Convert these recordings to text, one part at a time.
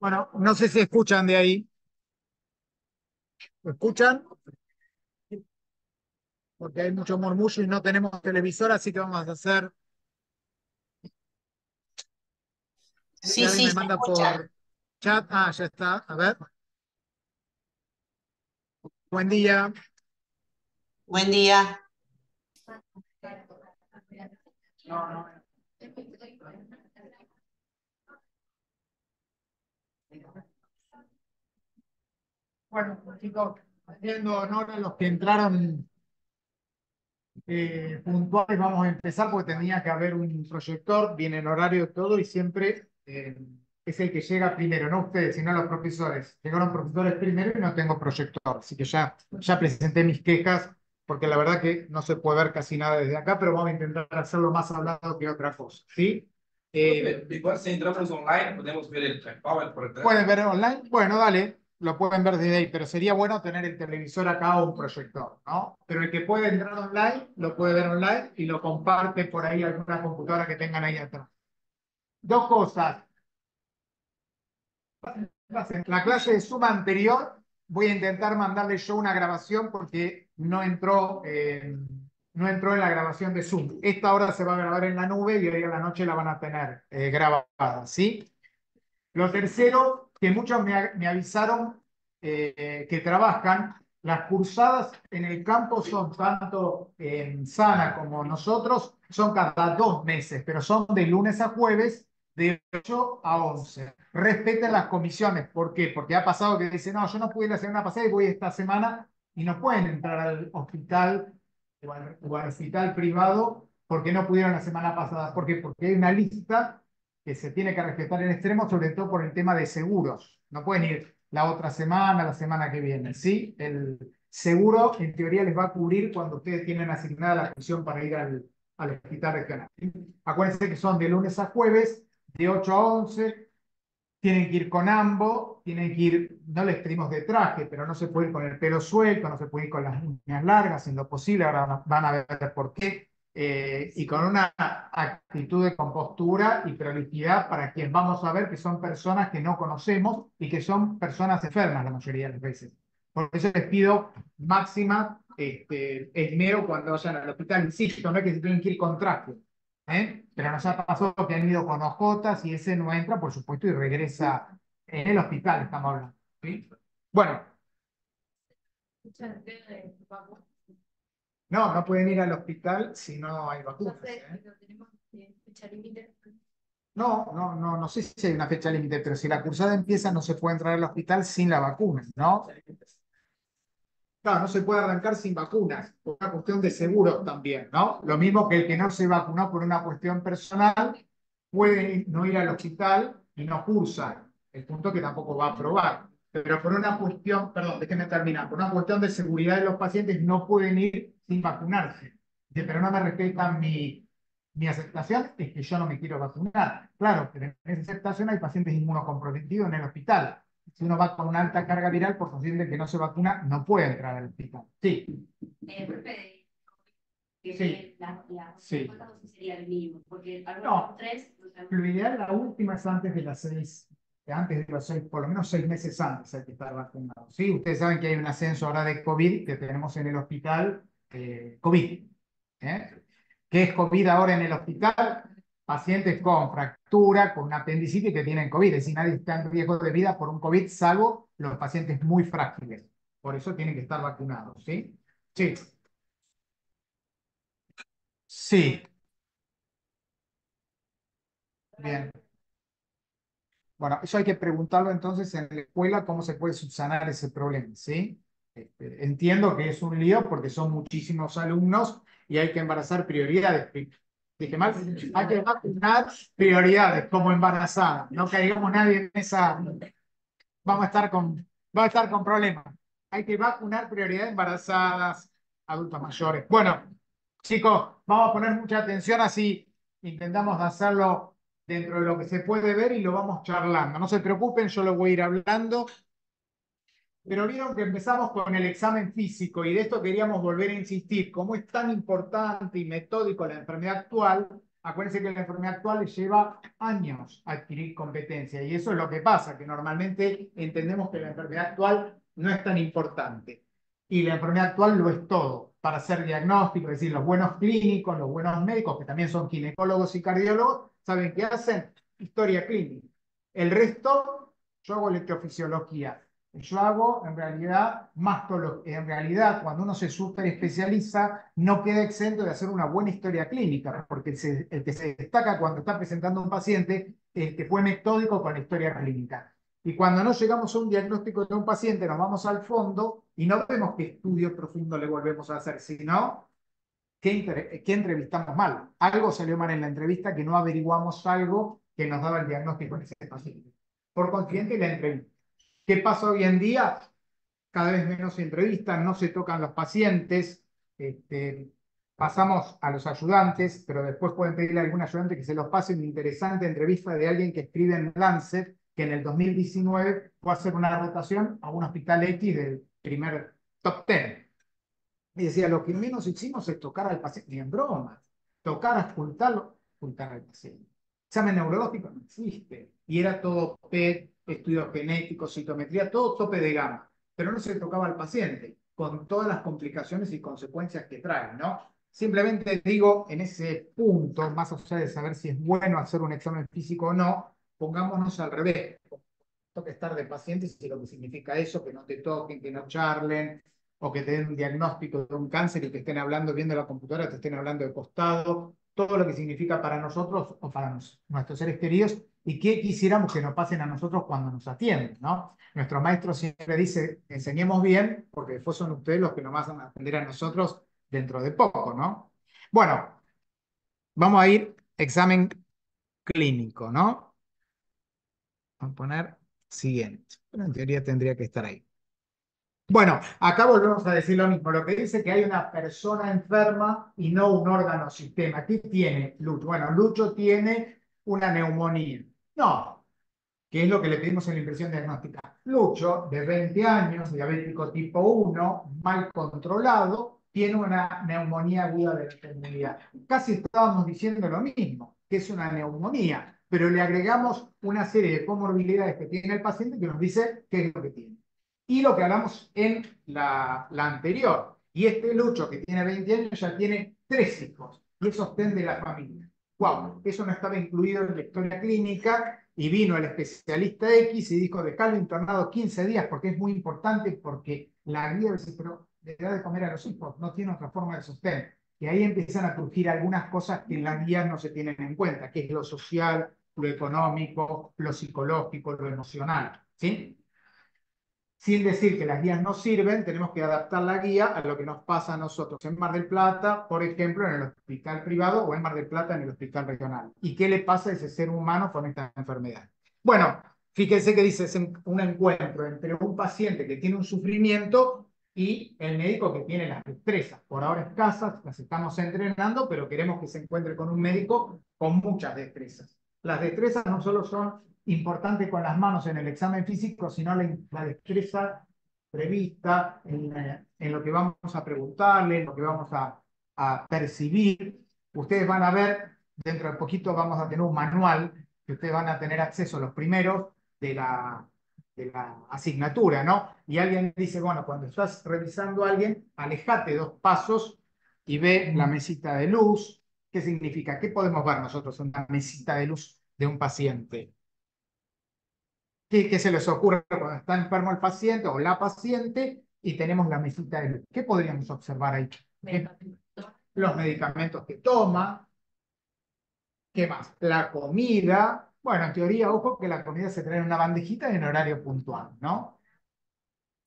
Bueno, no sé si escuchan de ahí. ¿Lo escuchan? Porque hay mucho murmullo y no tenemos televisor, así que vamos a hacer. Sí, sí, me manda escucha. por chat. Ah, ya está. A ver. Buen día. Buen día. No, no. Bueno, chicos, haciendo honor a los que entraron eh, puntuales, vamos a empezar porque tenía que haber un proyector, viene en horario todo y siempre eh, es el que llega primero, no ustedes, sino los profesores. Llegaron profesores primero y no tengo proyector, así que ya, ya presenté mis quejas porque la verdad que no se puede ver casi nada desde acá, pero vamos a intentar hacerlo más hablado que otra cosa, ¿sí? Eh, Igual si entramos online, podemos ver el PowerPoint por detrás. ¿Pueden ver online? Bueno, dale, lo pueden ver desde ahí, pero sería bueno tener el televisor acá o un proyector, ¿no? Pero el que puede entrar online, lo puede ver online y lo comparte por ahí alguna computadora que tengan ahí atrás. Dos cosas. La clase de suma anterior, voy a intentar mandarle yo una grabación porque no entró, eh, no entró en la grabación de Zoom. Esta hora se va a grabar en la nube y hoy a la noche la van a tener eh, grabada, ¿sí? Lo tercero, que muchos me, me avisaron eh, que trabajan, las cursadas en el campo son tanto en Sana como nosotros, son cada dos meses, pero son de lunes a jueves de 8 a 11. Respeten las comisiones. ¿Por qué? Porque ha pasado que dicen, no, yo no pude la semana pasada y voy esta semana y no pueden entrar al hospital o al, o al hospital privado porque no pudieron la semana pasada. ¿Por qué? Porque hay una lista que se tiene que respetar en extremo, sobre todo por el tema de seguros. No pueden ir la otra semana, la semana que viene. ¿sí? El seguro, en teoría, les va a cubrir cuando ustedes tienen asignada la pensión para ir al, al hospital regional. Acuérdense que son de lunes a jueves, de 8 a 11. Tienen que ir con ambos, tienen que ir, no les pedimos de traje, pero no se puede ir con el pelo suelto, no se puede ir con las uñas largas, en lo posible, ahora van a ver por qué eh, y con una actitud de compostura y prolijidad para quien vamos a ver que son personas que no conocemos y que son personas enfermas la mayoría de las veces. Por eso les pido máxima este, esmero cuando vayan al hospital. Insisto, no es que se tienen que ir con traje, ¿eh? pero nos ha pasado que han ido con ojotas y ese no entra, por supuesto, y regresa en el hospital, estamos hablando. ¿sí? Bueno, no, no pueden ir al hospital si no hay vacunas. ¿eh? No, no, no, no sé si hay una fecha límite, pero si la cursada empieza no se puede entrar al hospital sin la vacuna, ¿no? Claro, no se puede arrancar sin vacunas, por una cuestión de seguros también, ¿no? Lo mismo que el que no se vacunó por una cuestión personal puede no ir al hospital y no cursa. El punto que tampoco va a aprobar. Pero por una cuestión, perdón, déjenme terminar, por una cuestión de seguridad de los pacientes no pueden ir sin vacunarse. Dice, pero no me respetan mi, mi aceptación, es que yo no me quiero vacunar. Claro, pero en esa aceptación hay pacientes inmunocomprometidos en el hospital. Si uno va con una alta carga viral, por consiguiente que no se vacuna, no puede entrar al hospital. Sí. Eh, Sí. La, la, Sí. ¿Cuántas dosis sería el mínimo? Porque No. tres, o sea, Lo ideal, la última es antes de las seis, antes de los seis, por lo menos seis meses antes hay que estar vacunado. Sí, ustedes saben que hay un ascenso ahora de COVID que tenemos en el hospital, eh, COVID. ¿eh? ¿Qué es COVID ahora en el hospital? Pacientes con fractura, con apendicitis que tienen COVID. Es decir, nadie está en riesgo de vida por un COVID, salvo los pacientes muy frágiles. Por eso tienen que estar vacunados, ¿sí? Sí. Sí. Bien. Bueno, eso hay que preguntarlo entonces en la escuela cómo se puede subsanar ese problema, ¿sí? Este, entiendo que es un lío porque son muchísimos alumnos y hay que embarazar prioridades. Dije mal, hay que vacunar prioridades como embarazada. No caigamos nadie en esa. Vamos a estar con, va a estar con problemas. Hay que vacunar prioridades embarazadas, adultos mayores. Bueno, chicos, vamos a poner mucha atención así intentamos hacerlo dentro de lo que se puede ver y lo vamos charlando. No se preocupen, yo lo voy a ir hablando. Pero vieron que empezamos con el examen físico y de esto queríamos volver a insistir. Como es tan importante y metódico la enfermedad actual, Acuérdense que la enfermedad actual le lleva años adquirir competencia y eso es lo que pasa, que normalmente entendemos que la enfermedad actual no es tan importante y la enfermedad actual lo es todo para hacer diagnóstico, es decir, los buenos clínicos, los buenos médicos, que también son ginecólogos y cardiólogos, ¿saben qué hacen? Historia clínica. El resto, yo hago electrofisiología. Yo hago en realidad mastología. En realidad, cuando uno se super especializa, no queda exento de hacer una buena historia clínica, porque el que se destaca cuando está presentando un paciente es el que fue metódico con historia clínica. Y cuando no llegamos a un diagnóstico de un paciente, nos vamos al fondo y no vemos qué estudio profundo le volvemos a hacer, sino qué, qué entrevistamos mal. Algo salió mal en la entrevista que no averiguamos algo que nos daba el diagnóstico en ese paciente. Por consiguiente, la entrevista. ¿Qué pasa hoy en día? Cada vez menos entrevistas, no se tocan los pacientes, este, pasamos a los ayudantes, pero después pueden pedirle a algún ayudante que se los pase una interesante entrevista de alguien que escribe en Lancet que en el 2019 fue a hacer una rotación a un hospital X del primer top 10. Y decía, lo que menos hicimos es tocar al paciente, ni en broma, tocar, ocultarlo, ocultar al paciente. Examen neurológico no existe. Y era todo PET, estudios genéticos, citometría, todo tope de gama. Pero no se tocaba al paciente, con todas las complicaciones y consecuencias que trae, ¿no? Simplemente digo, en ese punto, más allá de saber si es bueno hacer un examen físico o no, pongámonos al revés. Toca estar de pacientes y lo que significa eso, que no te toquen, que no charlen, o que te den un diagnóstico de un cáncer y que estén hablando, viendo la computadora, te estén hablando de costado, todo lo que significa para nosotros o para nuestros seres queridos y qué quisiéramos que nos pasen a nosotros cuando nos atienden, ¿no? Nuestro maestro siempre dice, enseñemos bien, porque después son ustedes los que nos van a atender a nosotros dentro de poco, ¿no? Bueno, vamos a ir examen clínico, ¿no? Vamos a poner siguiente. Pero en teoría tendría que estar ahí. Bueno, acá volvemos a decir lo mismo. Lo que dice que hay una persona enferma y no un órgano sistema. ¿Qué tiene Lucho? Bueno, Lucho tiene una neumonía. No, ¿Qué es lo que le pedimos en la impresión diagnóstica. Lucho, de 20 años, diabético tipo 1, mal controlado, tiene una neumonía aguda de la comunidad. Casi estábamos diciendo lo mismo, que es una neumonía pero le agregamos una serie de comorbilidades que tiene el paciente que nos dice qué es lo que tiene. Y lo que hablamos en la, la anterior, y este Lucho que tiene 20 años ya tiene tres hijos, y es sostén de la familia. Wow, eso no estaba incluido en la historia clínica y vino el especialista X y dijo, dejarlo internado 15 días porque es muy importante porque la guía dice, pero le da de comer a los hijos, no tiene otra forma de sostén. Y ahí empiezan a surgir algunas cosas que en la guía no se tienen en cuenta, que es lo social, lo económico, lo psicológico, lo emocional. ¿sí? Sin decir que las guías no sirven, tenemos que adaptar la guía a lo que nos pasa a nosotros en Mar del Plata, por ejemplo, en el hospital privado o en Mar del Plata en el hospital regional. ¿Y qué le pasa a ese ser humano con esta enfermedad? Bueno, fíjense que dice, es un encuentro entre un paciente que tiene un sufrimiento y el médico que tiene las destrezas. Por ahora escasas, las estamos entrenando, pero queremos que se encuentre con un médico con muchas destrezas. Las destrezas no solo son importantes con las manos en el examen físico, sino la, destreza prevista en, lo que vamos a preguntarle, en lo que vamos a, percibir. Ustedes van a ver, dentro de poquito vamos a tener un manual que ustedes van a tener acceso a los primeros de la, de la asignatura, ¿no? Y alguien dice, bueno, cuando estás revisando a alguien, alejate dos pasos y ve la mesita de luz, ¿Qué significa? ¿Qué podemos ver nosotros en una mesita de luz de un paciente? ¿Qué, se les ocurre cuando está enfermo el paciente o la paciente y tenemos la mesita de luz? ¿Qué podríamos observar ahí? Los medicamentos que toma. ¿Qué más? La comida. Bueno, en teoría, ojo que la comida se trae en una bandejita en horario puntual, ¿no?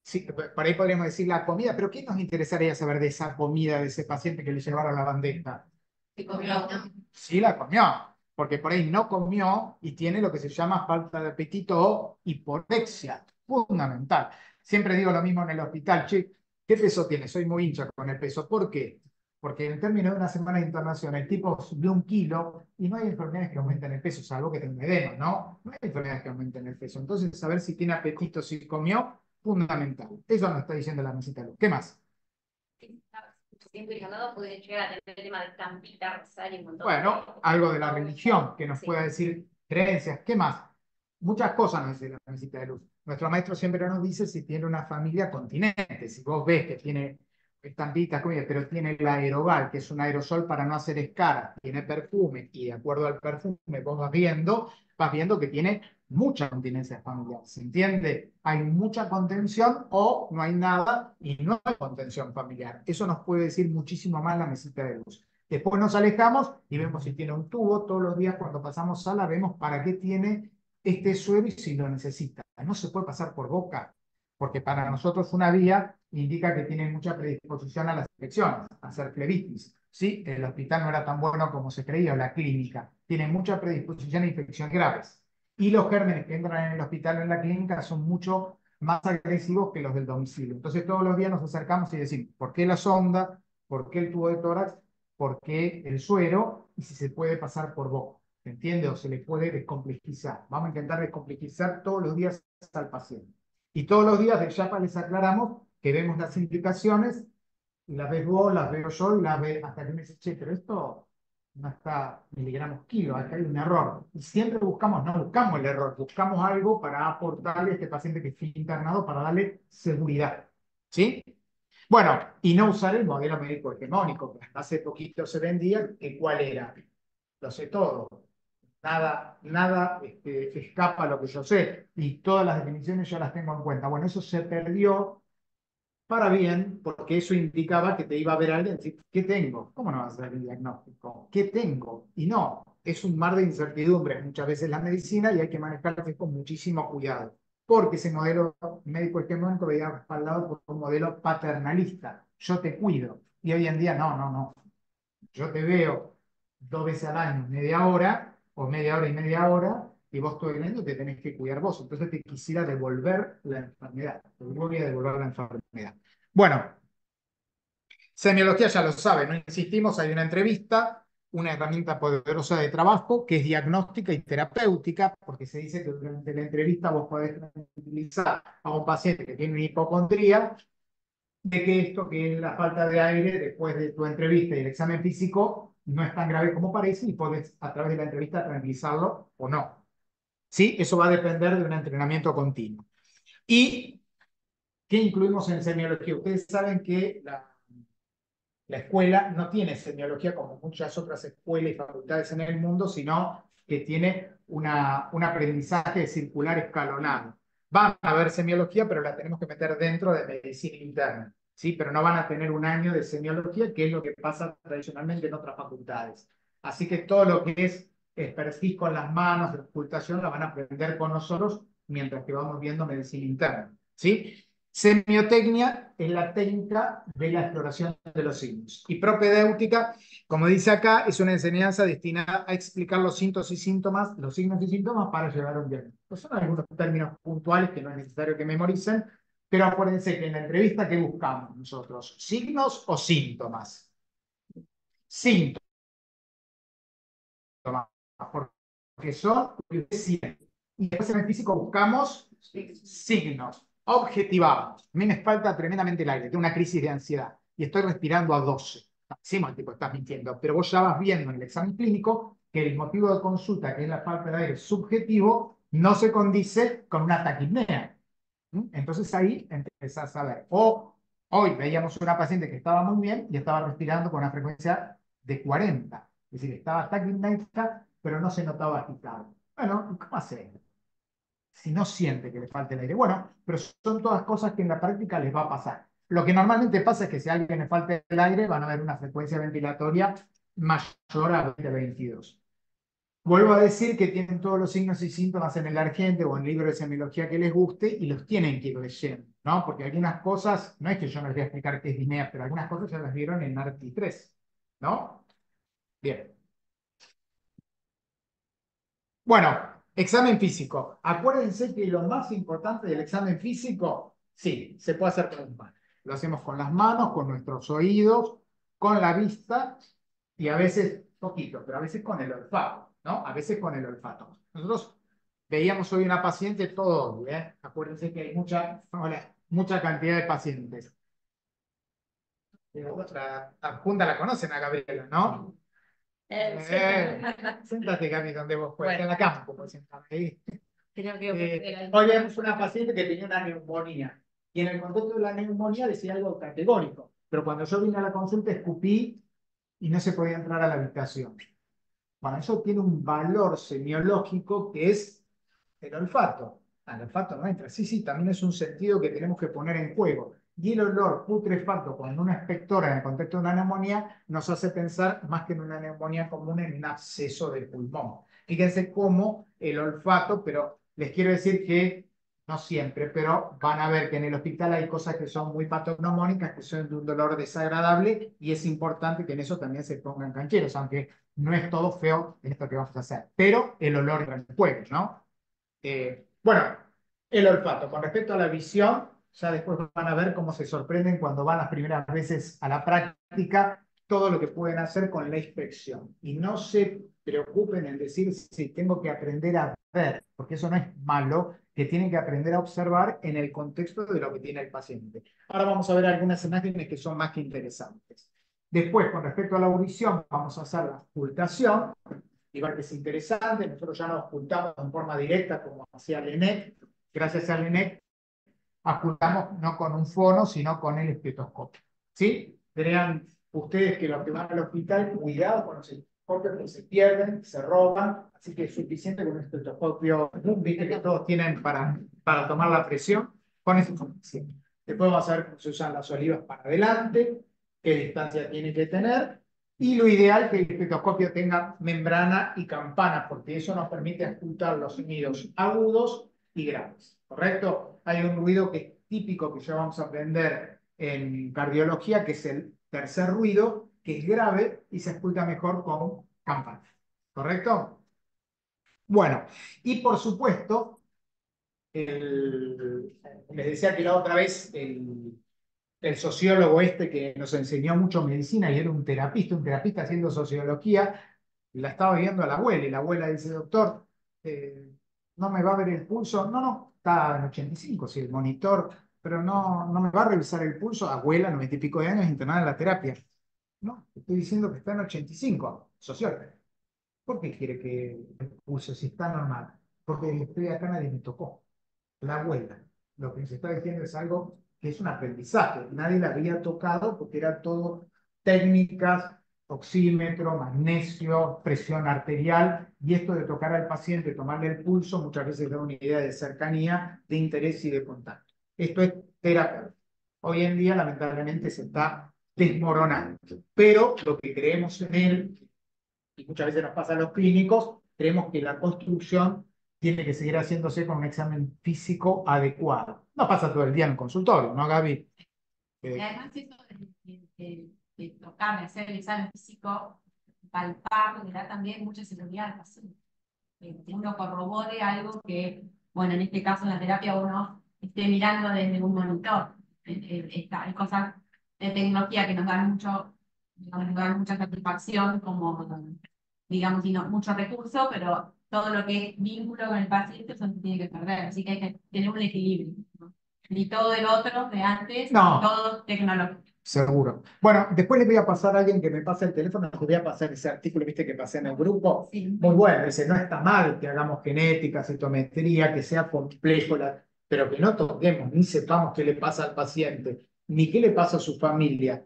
Sí, por ahí podríamos decir la comida, pero ¿qué nos interesaría saber de esa comida de ese paciente que le llevaron la bandeja? Sí, la comió, porque por ahí no comió y tiene lo que se llama falta de apetito o hiporexia, fundamental. Siempre digo lo mismo en el hospital, che, ¿qué peso tiene? Soy muy hincha con el peso. ¿Por qué? Porque en términos de una semana de internación, el tipo de un kilo y no hay enfermedades que aumenten el peso, salvo que tenga edema, ¿no? No hay enfermedades que aumenten el peso. Entonces, saber si tiene apetito, si comió, fundamental. Eso nos está diciendo la mesita ¿Qué más? Siempre llamado puede llegar a tener el tema de estampita, rosario, un montón Bueno, de- algo de la religión que nos Sí. pueda decir creencias. ¿Qué más? Muchas cosas nos dice la mesita de luz. Nuestro maestro siempre nos dice si tiene una familia continente. Si vos ves que tiene estampitas, comida, pero tiene el aerobal, que es un aerosol para no hacer escaras, tiene perfume, y de acuerdo al perfume vos vas viendo, vas viendo que tiene mucha continencia familiar. ¿Se entiende? Hay mucha contención o no hay nada y no hay contención familiar. Eso nos puede decir muchísimo más la mesita de luz. Después nos alejamos y vemos si tiene un tubo. Todos los días cuando pasamos sala vemos para qué tiene este suero y si lo necesita. No se puede pasar por boca, porque para nosotros una vía indica que tiene mucha predisposición a las infecciones, a hacer flebitis. ¿sí? El hospital no era tan bueno como se creía, o la clínica. Tiene mucha predisposición a infecciones graves. Y los gérmenes que entran en el hospital o en la clínica son mucho más agresivos que los del domicilio. Entonces todos los días nos acercamos y decimos, ¿por qué la sonda? ¿Por qué el tubo de tórax? ¿Por qué el suero? Y si se puede pasar por boca. ¿Se entiende? O se le puede descomplejizar. Vamos a intentar descomplejizar todos los días al paciente. Y todos los días de Yapa les aclaramos que vemos las implicaciones, las ves vos, las veo yo, las ve hasta que me dice, pero esto no está miligramos kilo, acá hay un error. Y siempre buscamos, no buscamos el error, buscamos algo para aportarle a este paciente que está internado para darle seguridad. ¿Sí? Bueno, y no usar el modelo médico hegemónico, que hasta hace poquito se vendía, que cuál era. Lo sé todo. Nada, nada este, escapa a lo que yo sé. Y todas las definiciones yo las tengo en cuenta. Bueno, eso se perdió para bien, porque eso indicaba que te iba a ver alguien decir, ¿qué tengo? ¿Cómo no vas a hacer el diagnóstico? ¿Qué tengo? Y no, es un mar de incertidumbre muchas veces la medicina y hay que manejarla con muchísimo cuidado, porque ese modelo médico hegemónico veía respaldado por un modelo paternalista. Yo te cuido. Y hoy en día, no, no, no. Yo te veo dos veces al año, media hora, o media hora y media hora, y vos todo el año te tenés que cuidar vos. Entonces te quisiera devolver la enfermedad. Te voy a devolver la enfermedad. Bueno, semiología ya lo sabe, no insistimos, hay una entrevista, una herramienta poderosa de trabajo que es diagnóstica y terapéutica, porque se dice que durante la entrevista vos podés utilizar a un paciente que tiene una hipocondría, de que esto, que es la falta de aire después de tu entrevista y el examen físico, no es tan grave como parece y podés a través de la entrevista tranquilizarlo o no. ¿Sí? Eso va a depender de un entrenamiento continuo. ¿Y qué incluimos en semiología? Ustedes saben que la, la escuela no tiene semiología como muchas otras escuelas y facultades en el mundo, sino que tiene una, un aprendizaje circular escalonado. Van a ver semiología, pero la tenemos que meter dentro de medicina interna. ¿sí? Pero no van a tener un año de semiología, que es lo que pasa tradicionalmente en otras facultades. Así que todo lo que es expertise con las manos, ocultación, la van a aprender con nosotros mientras que vamos viendo medicina interna. ¿sí? Semiotecnia es la técnica de la exploración de los signos. Y propedéutica, como dice acá, es una enseñanza destinada a explicar los síntomas y síntomas, los signos y síntomas para llevar a un diagnóstico. Son algunos términos puntuales que no es necesario que memoricen, pero acuérdense que en la entrevista, ¿qué buscamos nosotros? ¿Signos o síntomas? Síntomas. Porque son Y después en el físico buscamos signos. Objetivamos. A mí me falta tremendamente el aire. Tengo una crisis de ansiedad y estoy respirando a 12. Decimos, el tipo, estás mintiendo. Pero vos ya vas viendo en el examen clínico que el motivo de consulta, que es la falta de aire subjetivo, no se condice con una taquipnea. Entonces ahí empezás a ver. O hoy veíamos una paciente que estaba muy bien y estaba respirando con una frecuencia de 40. Es decir, estaba taquipnéica, pero no se notaba agitado. Bueno, ¿cómo hacer? Si no siente que le falta el aire. Bueno, pero son todas cosas que en la práctica les va a pasar. Lo que normalmente pasa es que si a alguien le falta el aire, van a ver una frecuencia ventilatoria mayor a 20-22. Vuelvo a decir que tienen todos los signos y síntomas en el Argente o en el libro de semiología que les guste y los tienen que ir leyendo, ¿no? Porque algunas cosas, no es que yo no les voy a explicar qué es DINEA, pero algunas cosas ya las vieron en ARTI 3, ¿no? Bien. Bueno, examen físico. Acuérdense que lo más importante del examen físico, sí, se puede hacer con las manos. Lo hacemos con las manos, con nuestros oídos, con la vista y a veces poquito, pero a veces con el olfato. ¿no? A veces con el olfato. Nosotros veíamos hoy una paciente todo, ¿eh? Acuérdense que hay mucha, hola, mucha cantidad de pacientes. otra adjunta la conocen a Gabriela, ¿no? Eh, Eh, Siéntate, Gaby, donde vos Bueno. en la cama, como sientas ahí. Creo que Eh, hoy vemos una paciente que tenía una neumonía y en el contexto de la neumonía decía algo categórico, pero cuando yo vine a la consulta escupí y no se podía entrar a la habitación. Bueno, eso tiene un valor semiológico que es el olfato. El olfato no entra. Sí, sí, también es un sentido que tenemos que poner en juego. Y el olor putrefacto cuando uno espectora en el contexto de una neumonía nos hace pensar más que en una neumonía común en un absceso del pulmón. Fíjense cómo el olfato, pero les quiero decir que no siempre, pero van a ver que en el hospital hay cosas que son muy patognomónicas, que son de un dolor desagradable, y es importante que en eso también se pongan cancheros, aunque no es todo feo en esto que vamos a hacer. Pero el olor entra en el juego, ¿no? Eh, bueno, el olfato. Con respecto a la visión, ya después van a ver cómo se sorprenden cuando van las primeras veces a la práctica todo lo que pueden hacer con la inspección. Y no se preocupen en decir si tengo que aprender a ver, porque eso no es malo, que tienen que aprender a observar en el contexto de lo que tiene el paciente. Ahora vamos a ver algunas imágenes que son más que interesantes. Después, con respecto a la audición, vamos a hacer la ocultación. Igual que es interesante, nosotros ya nos ocultamos en forma directa, como hacía Lenet. Gracias a Lenet, ocultamos no con un fono, sino con el estetoscopio. ¿Sí? Crean ustedes que los que van al hospital, cuidado con los estetoscopios que se pierden, se roban, así que es suficiente con un estetoscopio, viste que todos tienen para, para tomar la presión, con esa información. Después vamos a ver cómo se usan las olivas para adelante, qué distancia tiene que tener, y lo ideal que el estetoscopio tenga membrana y campana, porque eso nos permite ocultar los sonidos agudos y graves, ¿correcto? Hay un ruido que es típico que ya vamos a aprender en cardiología, que es el tercer ruido, que es grave y se oculta mejor con campana, ¿correcto? Bueno, y por supuesto, les decía que la otra vez el, el sociólogo este que nos enseñó mucho medicina y era un terapista, un terapista haciendo sociología, la estaba viendo a la abuela y la abuela dice, doctor, eh, ¿no me va a ver el pulso? No, no, está en 85, sí, el monitor, pero no, no me va a revisar el pulso. Abuela, 90 y pico de años, internada en la terapia. No, estoy diciendo que está en 85, sociólogo. ¿Por qué quiere que el pulso si está normal? Porque estoy acá, nadie me tocó. La abuela. Lo que se está diciendo es algo que es un aprendizaje. Nadie la había tocado porque era todo técnicas, oxímetro, magnesio, presión arterial, y esto de tocar al paciente, tomarle el pulso, muchas veces da una idea de cercanía, de interés y de contacto. Esto es terapia. Hoy en día, lamentablemente, se está desmoronando. Pero lo que creemos en él, y muchas veces nos pasa a los clínicos, creemos que la construcción tiene que seguir haciéndose con un examen físico adecuado. No pasa todo el día en el consultorio, ¿no, Gaby? Y además eso de, de tocar, de hacer el examen físico, palpar, le da también mucha seguridad al paciente. Que uno corrobore algo que, bueno, en este caso en la terapia uno esté mirando desde un monitor. Eh, eh, esta- Hay cosas de tecnología que nos dan mucho, nos dan mucha satisfacción, como, digamos, y no, mucho recurso, pero todo lo que es vínculo con el paciente eso se tiene que perder. Así que hay que tener un equilibrio. ¿no? Ni todo el otro de antes, No. todo tecnológico. Seguro. Bueno, después les voy a pasar a alguien que me pase el teléfono, les voy a pasar ese artículo, viste, que pasé en el grupo. Sí. Muy bueno, dice, no está mal que hagamos genética, citometría, que sea complejo, la- pero que no toquemos, ni sepamos qué le pasa al paciente, ni qué le pasa a su familia.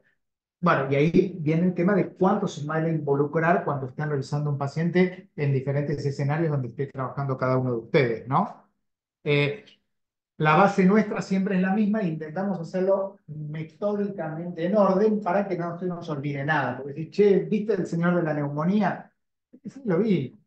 Bueno, y ahí viene el tema de cuánto se vale involucrar cuando están revisando un paciente en diferentes escenarios donde esté trabajando cada uno de ustedes, ¿no? Eh, la base nuestra siempre es la misma e intentamos hacerlo metódicamente en orden para que no se nos olvide nada. Porque si, che, ¿viste el señor de la neumonía? Sí, lo vi.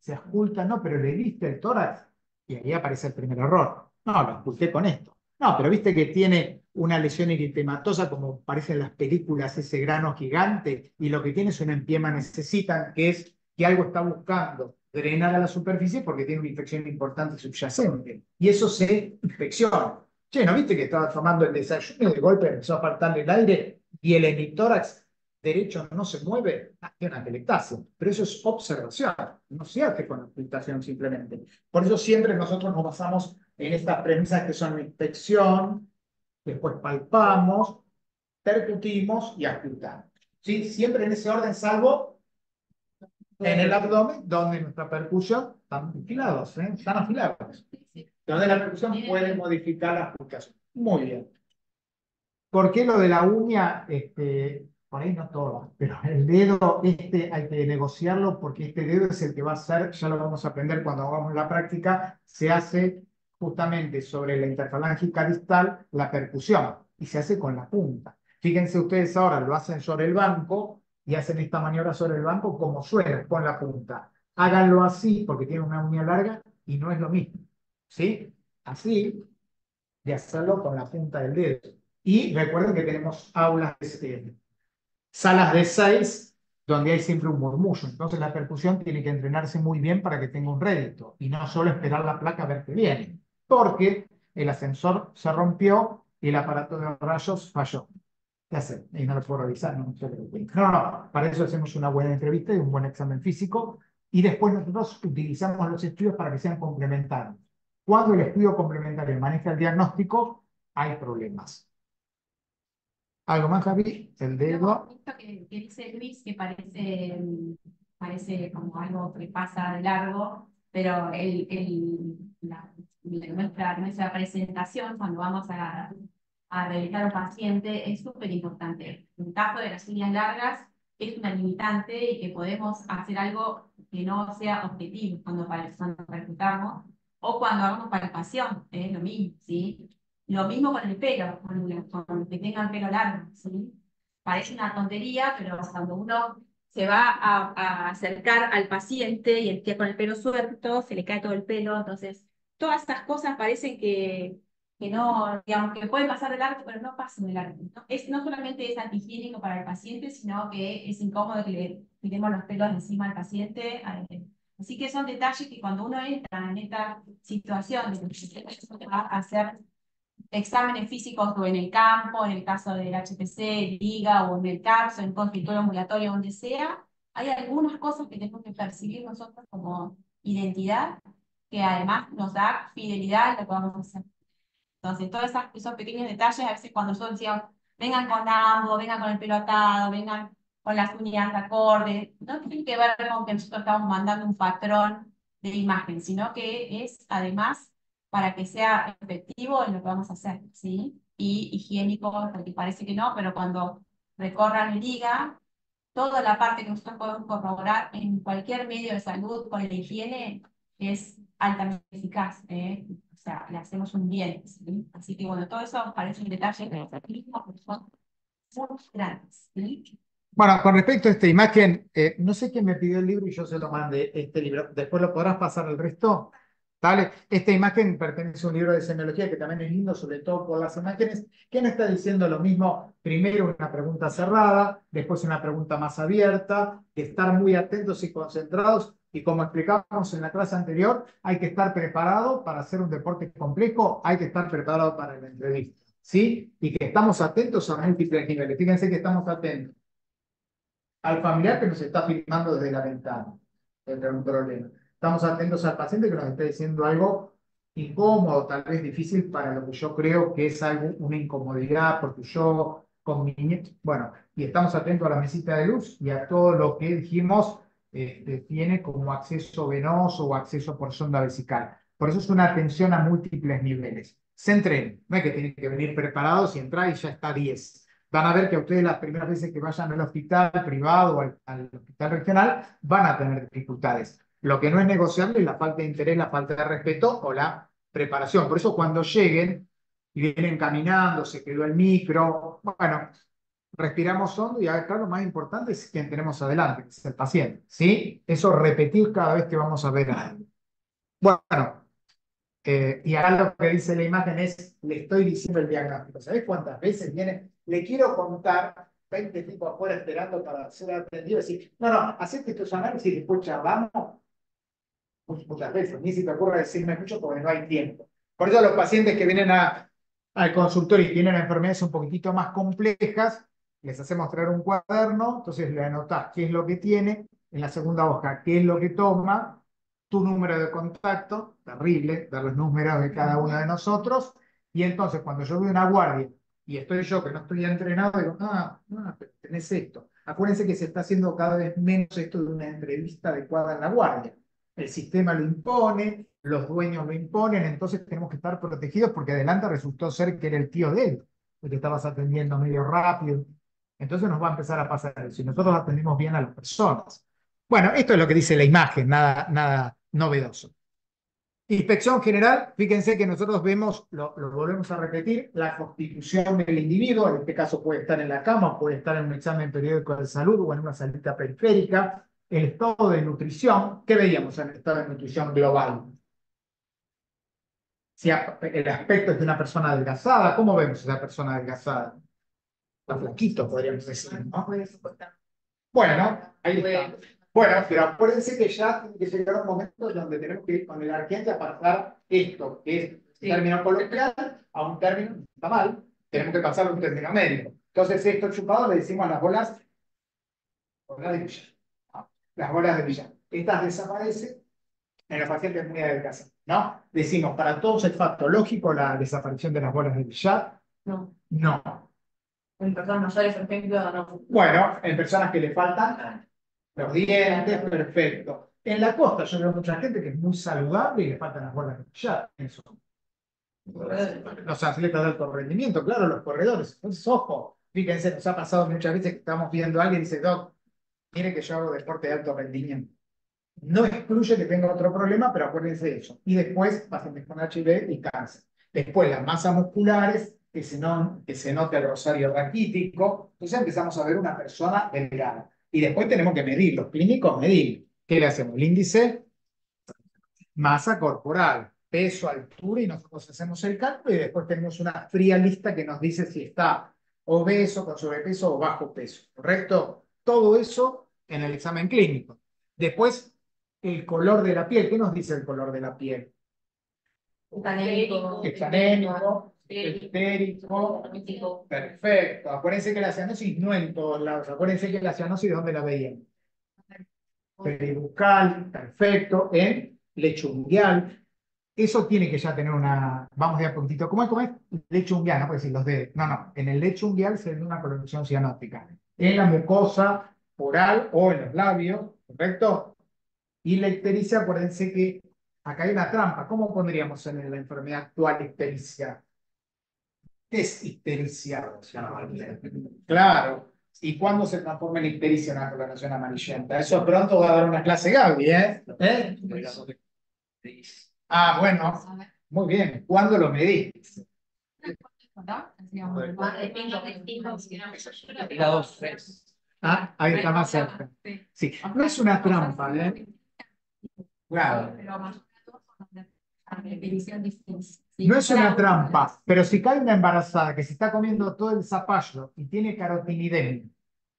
Se oculta, no, pero le viste el tórax. Y ahí aparece el primer error. No, lo oculté con esto. No, pero viste que tiene una lesión eritematosa, como parece en las películas, ese grano gigante, y lo que tiene es una empiema necesitan, que es que algo está buscando drenar a la superficie porque tiene una infección importante subyacente. Y eso se inspecciona. Che, ¿no viste que estaba tomando el desayuno y de golpe empezó a faltarle el aire y el hemitórax derecho no se mueve? Ah, tiene una telectasia. Pero eso es observación, no se hace con ocultación simplemente. Por eso siempre nosotros nos basamos en estas premisas que son inspección, después palpamos, percutimos y ajustamos. ¿Sí? Siempre en ese orden, salvo en el abdomen, donde nuestra percusión están afilados, ¿eh? están afilados. Donde la percusión puede modificar la aplicación. Muy bien. ¿Por qué lo de la uña? Este, por ahí no toda, pero el dedo, este hay que negociarlo porque este dedo es el que va a ser, ya lo vamos a aprender cuando hagamos la práctica, se hace justamente sobre la interfalángica distal la percusión y se hace con la punta. Fíjense ustedes ahora, lo hacen sobre el banco y hacen esta maniobra sobre el banco como suena, con la punta. Háganlo así porque tiene una uña larga y no es lo mismo. ¿Sí? Así, de hacerlo con la punta del dedo. Y recuerden que tenemos aulas, salas de seis, donde hay siempre un murmullo. Entonces la percusión tiene que entrenarse muy bien para que tenga un rédito y no solo esperar la placa a ver qué viene. Porque el ascensor se rompió y el aparato de rayos falló. ¿Qué hacer? Y no lo puedo revisar, no, no, no, para eso hacemos una buena entrevista y un buen examen físico y después nosotros utilizamos los estudios para que sean complementarios. Cuando el estudio complementario maneja el diagnóstico, hay problemas. ¿Algo más, Javi? El dedo. Esto que, que, dice Luis, que parece, parece como algo que pasa de largo, pero el, el, la, nuestra, nuestra presentación, cuando vamos a, a realizar un paciente, es súper importante. En el caso de las líneas largas, es una limitante y que podemos hacer algo que no sea objetivo cuando, percutamos o cuando hagamos palpación, es lo mismo, ¿sí? Lo mismo con el pelo, con, con que tengan pelo largo, ¿sí? Parece una tontería, pero cuando uno se va a, a acercar al paciente y el con el pelo suelto, se le cae todo el pelo, entonces todas estas cosas parecen que, que no, digamos, que pueden pasar de largo, pero no pasan de largo. ¿no? Es, no solamente es antihigiénico para el paciente, sino que es incómodo que le tiremos los pelos encima al paciente. Así que son detalles que cuando uno entra en esta situación de que va a hacer exámenes físicos o en el campo, en el caso del HPC, Liga o en el CAPS o en consultorio ambulatorio, donde sea, hay algunas cosas que tenemos que percibir nosotros como identidad que además nos da fidelidad a lo que vamos a hacer. Entonces, todos esos pequeños detalles, a veces cuando nosotros decíamos, vengan con ambos, vengan con el pelo atado, vengan con las uñas acorde, no tiene que ver con que nosotros estamos mandando un patrón de imagen, sino que es además para que sea efectivo en lo que vamos a hacer, ¿sí? Y higiénico, porque parece que no, pero cuando recorran liga, toda la parte que nosotros podemos corroborar en cualquier medio de salud con la higiene es altamente eficaz, ¿eh? Sea, le hacemos un bien. ¿sí? Así que bueno, todo eso parece un detalle que son muy grandes. ¿sí? Bueno, con respecto a esta imagen, eh, no sé quién me pidió el libro y yo se lo mandé, este libro. Después lo podrás pasar al resto. ¿Vale? Esta imagen pertenece a un libro de semiología que también es lindo, sobre todo por las imágenes, que no está diciendo lo mismo, primero una pregunta cerrada, después una pregunta más abierta, de estar muy atentos y concentrados, y como explicamos en la clase anterior, hay que estar preparado para hacer un deporte complejo, hay que estar preparado para la entrevista, ¿sí? Y que estamos atentos a múltiples niveles. Fíjense que estamos atentos al familiar que nos está filmando desde la ventana, entre un problema. Estamos atentos al paciente que nos está diciendo algo incómodo, tal vez difícil para lo que yo creo que es algo, una incomodidad, porque yo con mi bueno, y estamos atentos a la mesita de luz y a todo lo que dijimos este, tiene como acceso venoso o acceso por sonda vesical. Por eso es una atención a múltiples niveles. Se entrenen, no es que tienen que venir preparados y entrar y ya está 10 van a ver que a ustedes las primeras veces que vayan al hospital privado o al, hospital regional van a tener dificultades. Lo que no es negociable es la falta de interés, la falta de respeto o la preparación. Por eso cuando lleguen y vienen caminando, se quedó el micro, bueno, respiramos hondo y acá lo más importante es quien tenemos adelante, que es el paciente. ¿sí? Eso repetir cada vez que vamos a ver a alguien. Bueno, eh, y acá lo que dice la imagen es, le estoy diciendo el diagnóstico. ¿Sabés cuántas veces viene? Le quiero contar 20 tipos afuera esperando para ser atendido y decir, no, no, hacete estos análisis y escucha, vamos. Muchas veces, ni si te ocurre decirme mucho porque no hay tiempo. Por eso los pacientes que vienen a, al consultorio y tienen enfermedades un poquitito más complejas, les hacemos traer un cuaderno, entonces le anotás qué es lo que tiene, en la segunda hoja qué es lo que toma, tu número de contacto, terrible, dar los números de cada uno de nosotros, y entonces cuando yo veo una guardia y estoy yo que no estoy entrenado, digo, ah, ah, tenés esto. Acuérdense que se está haciendo cada vez menos esto de una entrevista adecuada en la guardia. El sistema lo impone, los dueños lo imponen, entonces tenemos que estar protegidos porque adelante resultó ser que era el tío de él, el que estabas atendiendo medio rápido. Entonces nos va a empezar a pasar eso. Y nosotros atendemos bien a las personas. Bueno, esto es lo que dice la imagen, nada, nada novedoso. Inspección general, fíjense que nosotros vemos, lo, volvemos a repetir, la constitución del individuo, en este caso puede estar en la cama, puede estar en un examen periódico de salud o en una salita periférica, el estado de nutrición, ¿qué veíamos en el estado de nutrición global? Si el aspecto es de una persona adelgazada, ¿cómo vemos esa persona adelgazada? Está flaquito, podríamos decir, ¿no? Bueno, ahí está. Bueno, pero acuérdense que ya tiene que llegar un momento donde tenemos que ir con el argente a pasar esto, que es un término coloquial, a un término, está mal, tenemos que pasar a un término médico. Entonces, esto chupado le decimos las bolas, bolas de Villar. Las bolas de Villar. Estas desaparecen en los pacientes muy adelgazados, ¿no? Decimos, para todos es lógico la desaparición de las bolas de Villar. No. No. En personas mayores, por ejemplo, no. Bueno, en personas que le faltan los dientes, perfecto. En la costa yo veo mucha gente que es muy saludable y le faltan las de ya Eso. Los atletas de alto rendimiento, claro, los corredores. Entonces, ojo, fíjense, nos ha pasado muchas veces que estamos viendo a alguien y dice, Doc, mire que yo hago deporte de alto rendimiento. No excluye que tenga otro problema, pero acuérdense de eso. Y después pacientes con HIV y cáncer. Después las masas musculares, que se, no, que se note el rosario raquítico. Entonces empezamos a ver una persona delgada. Y después tenemos que medir, los clínicos medir. ¿Qué le hacemos? El índice, masa corporal, peso, altura, y nosotros hacemos el cálculo y después tenemos una fría lista que nos dice si está obeso, con sobrepeso o bajo peso. ¿Correcto? Todo eso en el examen clínico. Después, el color de la piel. ¿Qué nos dice el color de la piel? Está anémico. Está anémico Estérico. Perfecto. Acuérdense que la cianosis no en todos lados. Acuérdense que la cianosis, ¿dónde la veían? Peribucal, perfecto. En lecho unguial. Eso tiene que ya tener una. Vamos de a poquitito. ¿Cómo es? ¿Cómo es? Lecho unguial, no puede decir los dedos. No, no. En el lecho unguial se ve una coloración cianótica. En la mucosa oral o en los labios, ¿correcto? Y la ictericia, acuérdense que acá hay una trampa. ¿Cómo pondríamos en la enfermedad actual ictericia? ¿Qué es ictericia? Claro. ¿Y cuándo se transforma en ictericia en una coloración amarillenta? Eso pronto va a dar una clase Gaby, ¿eh? ¿Eh? Ah, bueno. Muy bien. ¿Cuándo lo medís? Ah, ahí está más cerca. Sí, no es una trampa, ¿eh? Claro. No es una trampa, pero si cae una embarazada que se está comiendo todo el zapallo y tiene carotinidemia,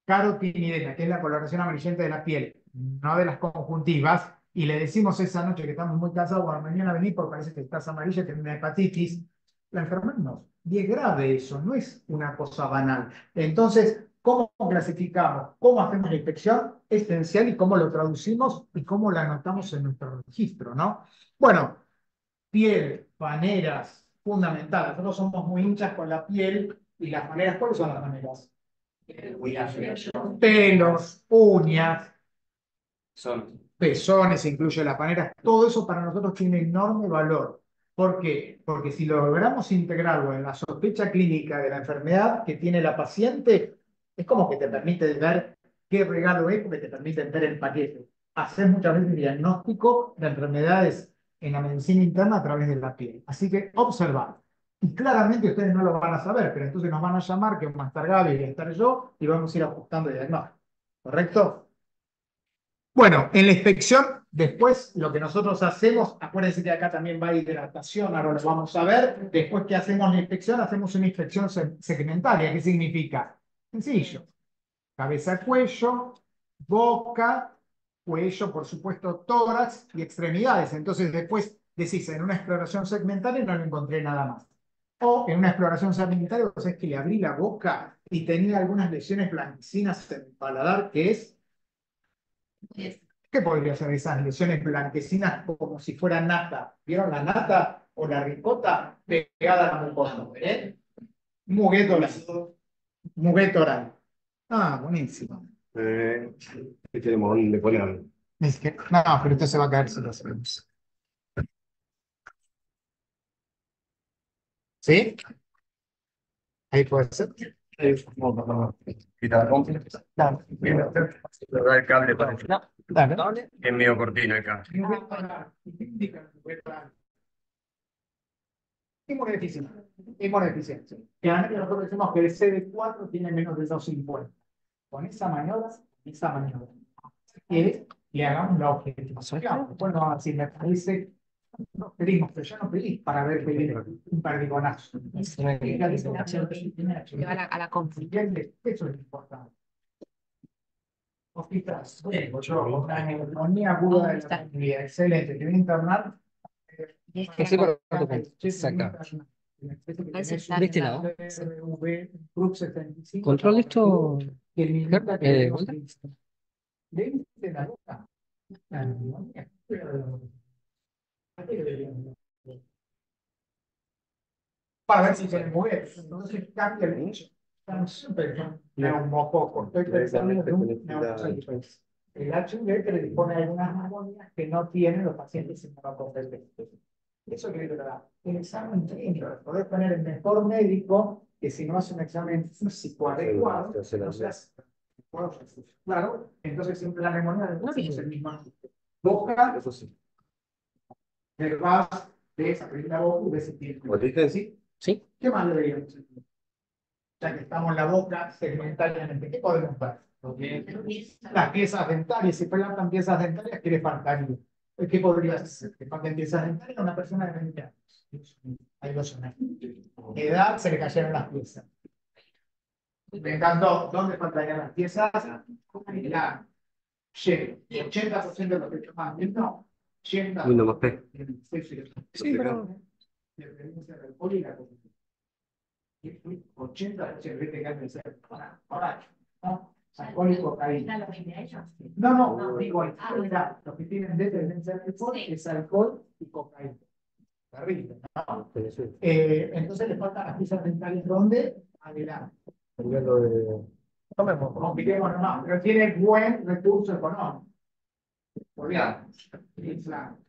carotinidemia, que es la coloración amarillenta de la piel, no de las conjuntivas, y le decimos esa noche que estamos muy cansados, bueno, mañana venir porque parece que estás amarilla, que una hepatitis, la enfermedad no. Y es grave eso, no es una cosa banal. Entonces, ¿cómo clasificamos? ¿Cómo hacemos la inspección? Esencial y cómo lo traducimos y cómo la anotamos en nuestro registro, ¿no? Bueno, piel, maneras, fundamental. Nosotros somos muy hinchas con la piel y las maneras, ¿cuáles son las maneras? Pelos, uñas, son. pezones, incluye las maneras. Todo eso para nosotros tiene enorme valor. ¿Por qué? Porque si logramos integrarlo en la sospecha clínica de la enfermedad que tiene la paciente, es como que te permite ver qué regalo es, porque te permite ver el paquete. Hacer muchas veces diagnóstico de enfermedades en la medicina interna a través de la piel. Así que observar. Y claramente ustedes no lo van a saber, pero entonces nos van a llamar, que va a estar Gaby y a estar yo, y vamos a ir ajustando el diagnóstico. ¿Correcto? Bueno, en la inspección, después lo que nosotros hacemos, acuérdense que acá también va hidratación, ahora lo vamos a ver. Después que hacemos la inspección, hacemos una inspección segmentaria. ¿Qué significa? Sencillo. Cabeza, cuello, boca, cuello, por supuesto, tórax y extremidades. Entonces después decís, en una exploración segmentaria no le encontré nada más. O en una exploración segmentaria, es que le abrí la boca y tenía algunas lesiones blanquecinas en el paladar, que es... ¿Qué podría ser esas lesiones blanquecinas como si fuera nata? ¿Vieron la nata o la ricota pegada a la mucosa? ¿eh? Muguet oral. Muguet oral. Ah, buenísimo. Eh, ¿qué tenemos? ¿Dónde poner? Es que, no, pero esto se va a caer si lo hacemos. ¿Sí? Ahí puede ser. Quitar Dale. el cable para Dale. Es medio cortino acá. Inmunodeficiencia. Inmunodeficiencia. Generalmente nosotros decimos que el CD4 tiene menos de 250. Con esa maniobra, esa maniobra. Que le hagamos la objetivación. Bueno, vamos a decir, me parece, no pedimos, pero yo no pedí para ver pedir un perdigonazo. A la, a la. ¿Entiendes? Eso es importante. Hospital. Una neumonía aguda de la comunidad. Excelente. Te voy a internar. Sí, pero- Exacto. De este lado. ¿Control esto? Eh. Para ver si se mueve. Entonces cambia el nicho. En un neumococo. El HIV predispone a algunas neumonías que no tienen los pacientes inmunocompetentes. Eso que es verdad. El examen clínico, poder tener el mejor médico que si no hace un examen físico adecuado, no se hace. Claro, entonces siempre la neumonía del boca es el mismo. Boca, Eso sí. del vas, ves, abrir la boca y ves si tiene. ¿Vos dijiste? ¿Sí? Sí. ¿Qué más deberíamos hacer? Ya que estamos en la boca segmentariamente, ¿qué podemos ver? Las piezas dentarias, si faltan piezas dentarias, quiere faltar. ¿Qué podría hacer? Que falten piezas dentarias a una persona de 20 años. Hay dos zonas. Edad, se le cayeron las piezas. Me encantó. ¿Dónde faltarían las piezas? La Y 80% de los que toman no. 80%. Uy, no más pe. Sí, sí. Sí, pero- Dependencia alcohólica. 80 se ve que cambia el Ahora, ahora, ¿no? Alcohólico, cocaína. No, no, digo, mira, los que tienen dependencia del alcohol Sí. es alcohol y cocaína. Terrible, ¿no? Eh, entonces le faltan las piezas dentales, ¿dónde? Adelante. Tomemos, como miremos nomás, pero tiene buen recurso económico. Olvidamos, tiene implante.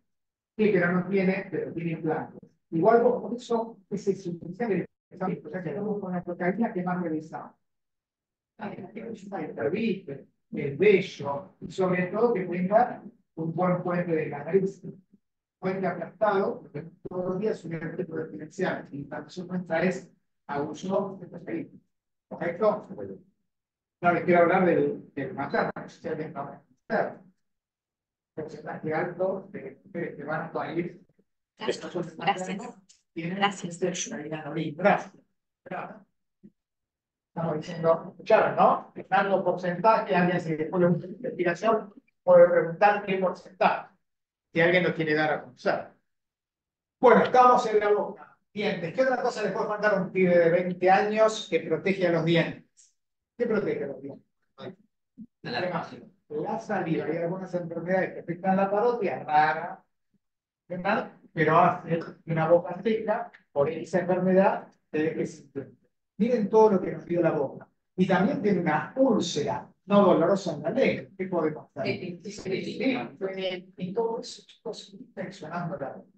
Sí, pero no tiene, pero tiene implante. Igual por eso es esencial el o sea que vamos con la cocaína que más revisamos. El servicio, el bello, y sobre todo que tenga un buen puente de la nariz. Puente aplastado, porque todos los días es un efecto diferencial. Y la razón nuestra es abuso de cocaína. ¿Correcto? No les quiero hablar del, del que ustedes no van a hacer. Porcentaje alto de mujeres que van a ir. Gracias. Gracias. Gracias. Gracias. Estamos diciendo, escucharon, ¿no? Dando porcentaje, alguien se después de una investigación puede preguntar qué porcentaje, si alguien lo quiere dar a conocer. Bueno, estamos en la boca. Dientes. ¿Qué otra cosa le puede faltar a un pibe de 20 años que protege a los dientes? ¿Qué protege a los dientes? Además, la saliva. Hay algunas enfermedades que afectan la parotia, rara, ¿verdad? pero hace que una boca seca, por esa enfermedad, sin dientes. Miren todo lo que nos dio la boca. Y también tiene una úlcera no dolorosa en la lengua. ¿Qué podemos hacer? Y todo eso, chicos, infeccionando la boca.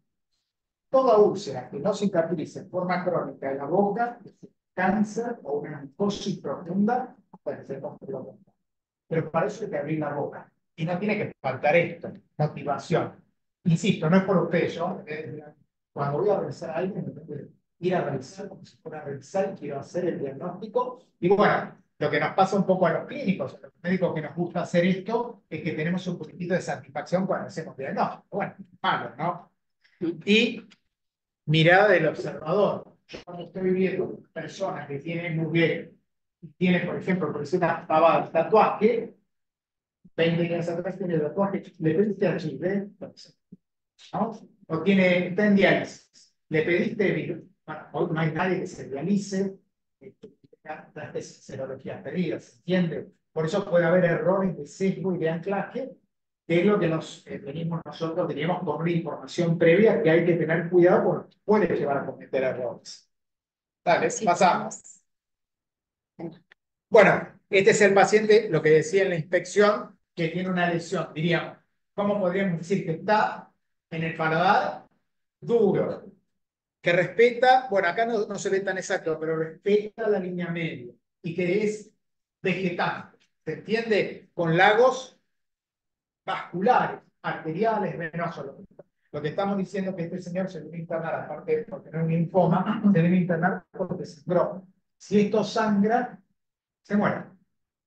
Toda úlcera que no cicatrice en forma crónica en la boca, es cáncer o una micosis profunda, puede ser complejo. Pero para eso hay que abrir la boca. Y no tiene que faltar esto, motivación. Insisto, no es por ustedes, yo eh, cuando voy a revisar a alguien, me tengo ir a revisar como si fuera a revisar quiero hacer el diagnóstico. Y bueno, lo que nos pasa un poco a los clínicos, a los médicos que nos gusta hacer esto, es que tenemos un poquitito de satisfacción cuando hacemos diagnóstico. Bueno, malo, ¿no? Y mirada del observador. Yo cuando estoy viendo personas que tienen mujer y tienen, por ejemplo, por una pavada, tatuaje, 20 años atrás tiene tatuaje, le pediste a Chile, ¿no? O tiene, está en diálisis, le pediste virus. Bueno, hoy no hay nadie que se dialice, las serologías pedidas, ¿se entiende? Por eso puede haber errores de sesgo y de anclaje, que es lo que nos eh, venimos nosotros, teníamos con una información previa que hay que tener cuidado porque puede llevar a cometer errores. Dale, Sí, pasamos. Bueno, este es el paciente, lo que decía en la inspección, que tiene una lesión, diríamos. ¿Cómo podríamos decir que está en el paladar duro? Que respeta, bueno, acá no, no se ve tan exacto, pero respeta la línea media y que es vegetante. ¿Se entiende? Con lagos vasculares, arteriales, venosos. Lo que- estamos diciendo es que este señor se debe internar, aparte porque no es un linfoma, se debe internar porque sangró. Si esto sangra, se muere.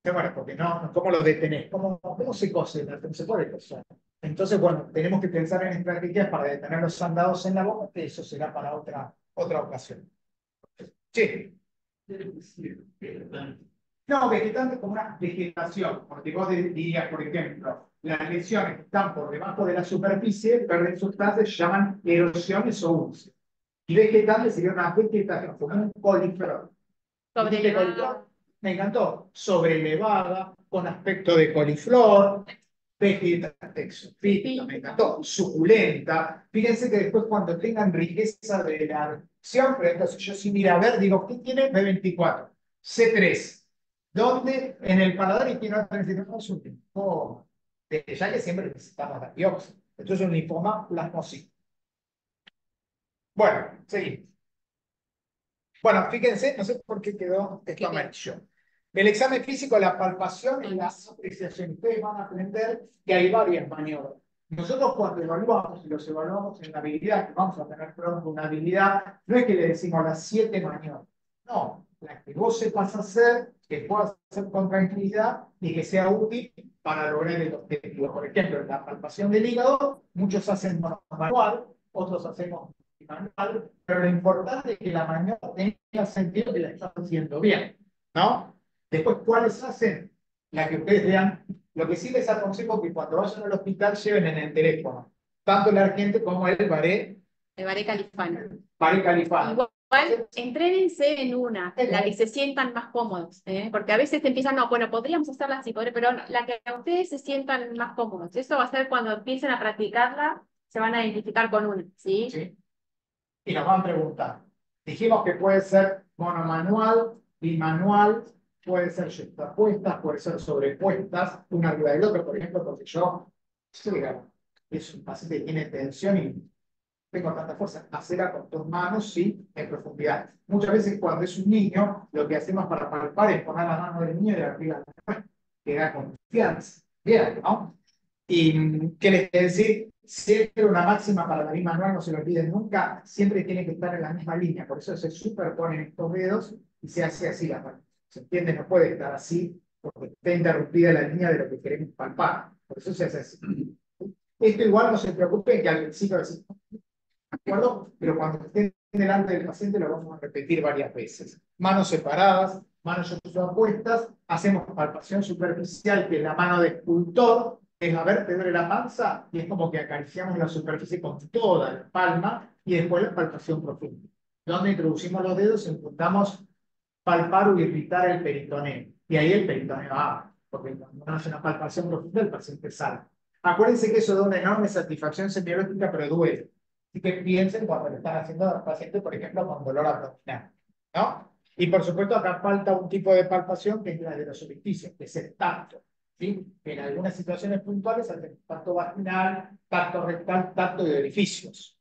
Se muere, porque no, ¿cómo lo detenés? ¿Cómo, cómo se cose? Se puede coser. Entonces, bueno, tenemos que pensar en estrategias para detener los sangrados en la boca, que eso será para otra, otra ocasión. Sí. No, vegetante como una vegetación, porque vos dirías, por ejemplo, las lesiones que están por debajo de la superficie perden sustancias, se llaman erosiones o úlceras. Y vegetante sería una vegetación, como un coliflor. Sobre ¿Viste coliflor? Me encantó. Sobrelevada, con aspecto de coliflor, vegetante exofítica, me encantó. Suculenta. Fíjense que después cuando tengan riqueza de la acción, pero entonces yo si mira a ver, digo, ¿qué tiene B24? C3. ¿Dónde? En el paladar y tiene otra necesitamos un linfoma. Ya que siempre necesitamos la biopsia. Esto es un linfoma plasmocito. Bueno, seguimos. Bueno, fíjense, no sé por qué quedó esto amarillo. El examen físico, la palpación y la apreciación. Ustedes van a aprender que hay varias maniobras. Nosotros cuando evaluamos, y los evaluamos en la habilidad, que vamos a tener pronto una habilidad, no es que le decimos las siete maniobras. No, la que vos sepas hacer, que puedas hacer con tranquilidad y que sea útil para lograr el objetivo. Por ejemplo, en la palpación del hígado, muchos hacen manual, otros hacemos manual, pero lo importante es que la maniobra tenga sentido que la estás haciendo bien, ¿no? Después, ¿cuáles hacen? La que ustedes vean. Lo que sí les aconsejo que cuando vayan al hospital lleven en el teléfono, tanto el argente como el baré, De Baré Califano. baré califano. Igual, entrénense en una, la que se sientan más cómodos, ¿eh? porque a veces te empiezan, no, bueno, podríamos hacerla así, pero la que ustedes se sientan más cómodos. Eso va a ser cuando empiecen a practicarla, se van a identificar con una, ¿sí? ¿sí? Y nos van a preguntar. Dijimos que puede ser monomanual, bimanual, puede ser yuxtapuestas, puede ser sobrepuestas, una arriba del otro, por ejemplo, porque yo, digamos, es un paciente que tiene tensión y tengo tanta fuerza, hacerla con tus manos, sí, en profundidad. Muchas veces cuando es un niño, lo que hacemos para palpar es poner la mano del niño de arriba que da confianza. Bien, ¿no? Y qué les decir, siempre una máxima para la misma manual, no se lo olviden nunca, siempre tiene que estar en la misma línea, por eso se superponen estos dedos y se hace así la mano. ¿Se entiende? No puede estar así porque está interrumpida la línea de lo que queremos palpar. Por eso se hace así. Esto igual no se preocupen que al principio decimos, ¿de acuerdo? Pero cuando estén delante del paciente lo vamos a repetir varias veces. Manos separadas, manos opuestas, hacemos palpación superficial, que es la mano de escultor, es la vértebra de la panza, y es como que acariciamos la superficie con toda la palma, y después la palpación profunda, donde introducimos los dedos y intentamos palpar o irritar el peritoneo. Y ahí el peritoneo abre, porque cuando uno hace una palpación profunda, el paciente sale. Acuérdense que eso da una enorme satisfacción semiológica, pero duele. Así que piensen cuando le están haciendo al paciente, por ejemplo, con dolor abdominal. ¿no? Y por supuesto, acá falta un tipo de palpación que es la de los orificios, que es el tacto. ¿sí? En algunas situaciones puntuales hacen tacto vaginal, tacto rectal, tacto de orificios.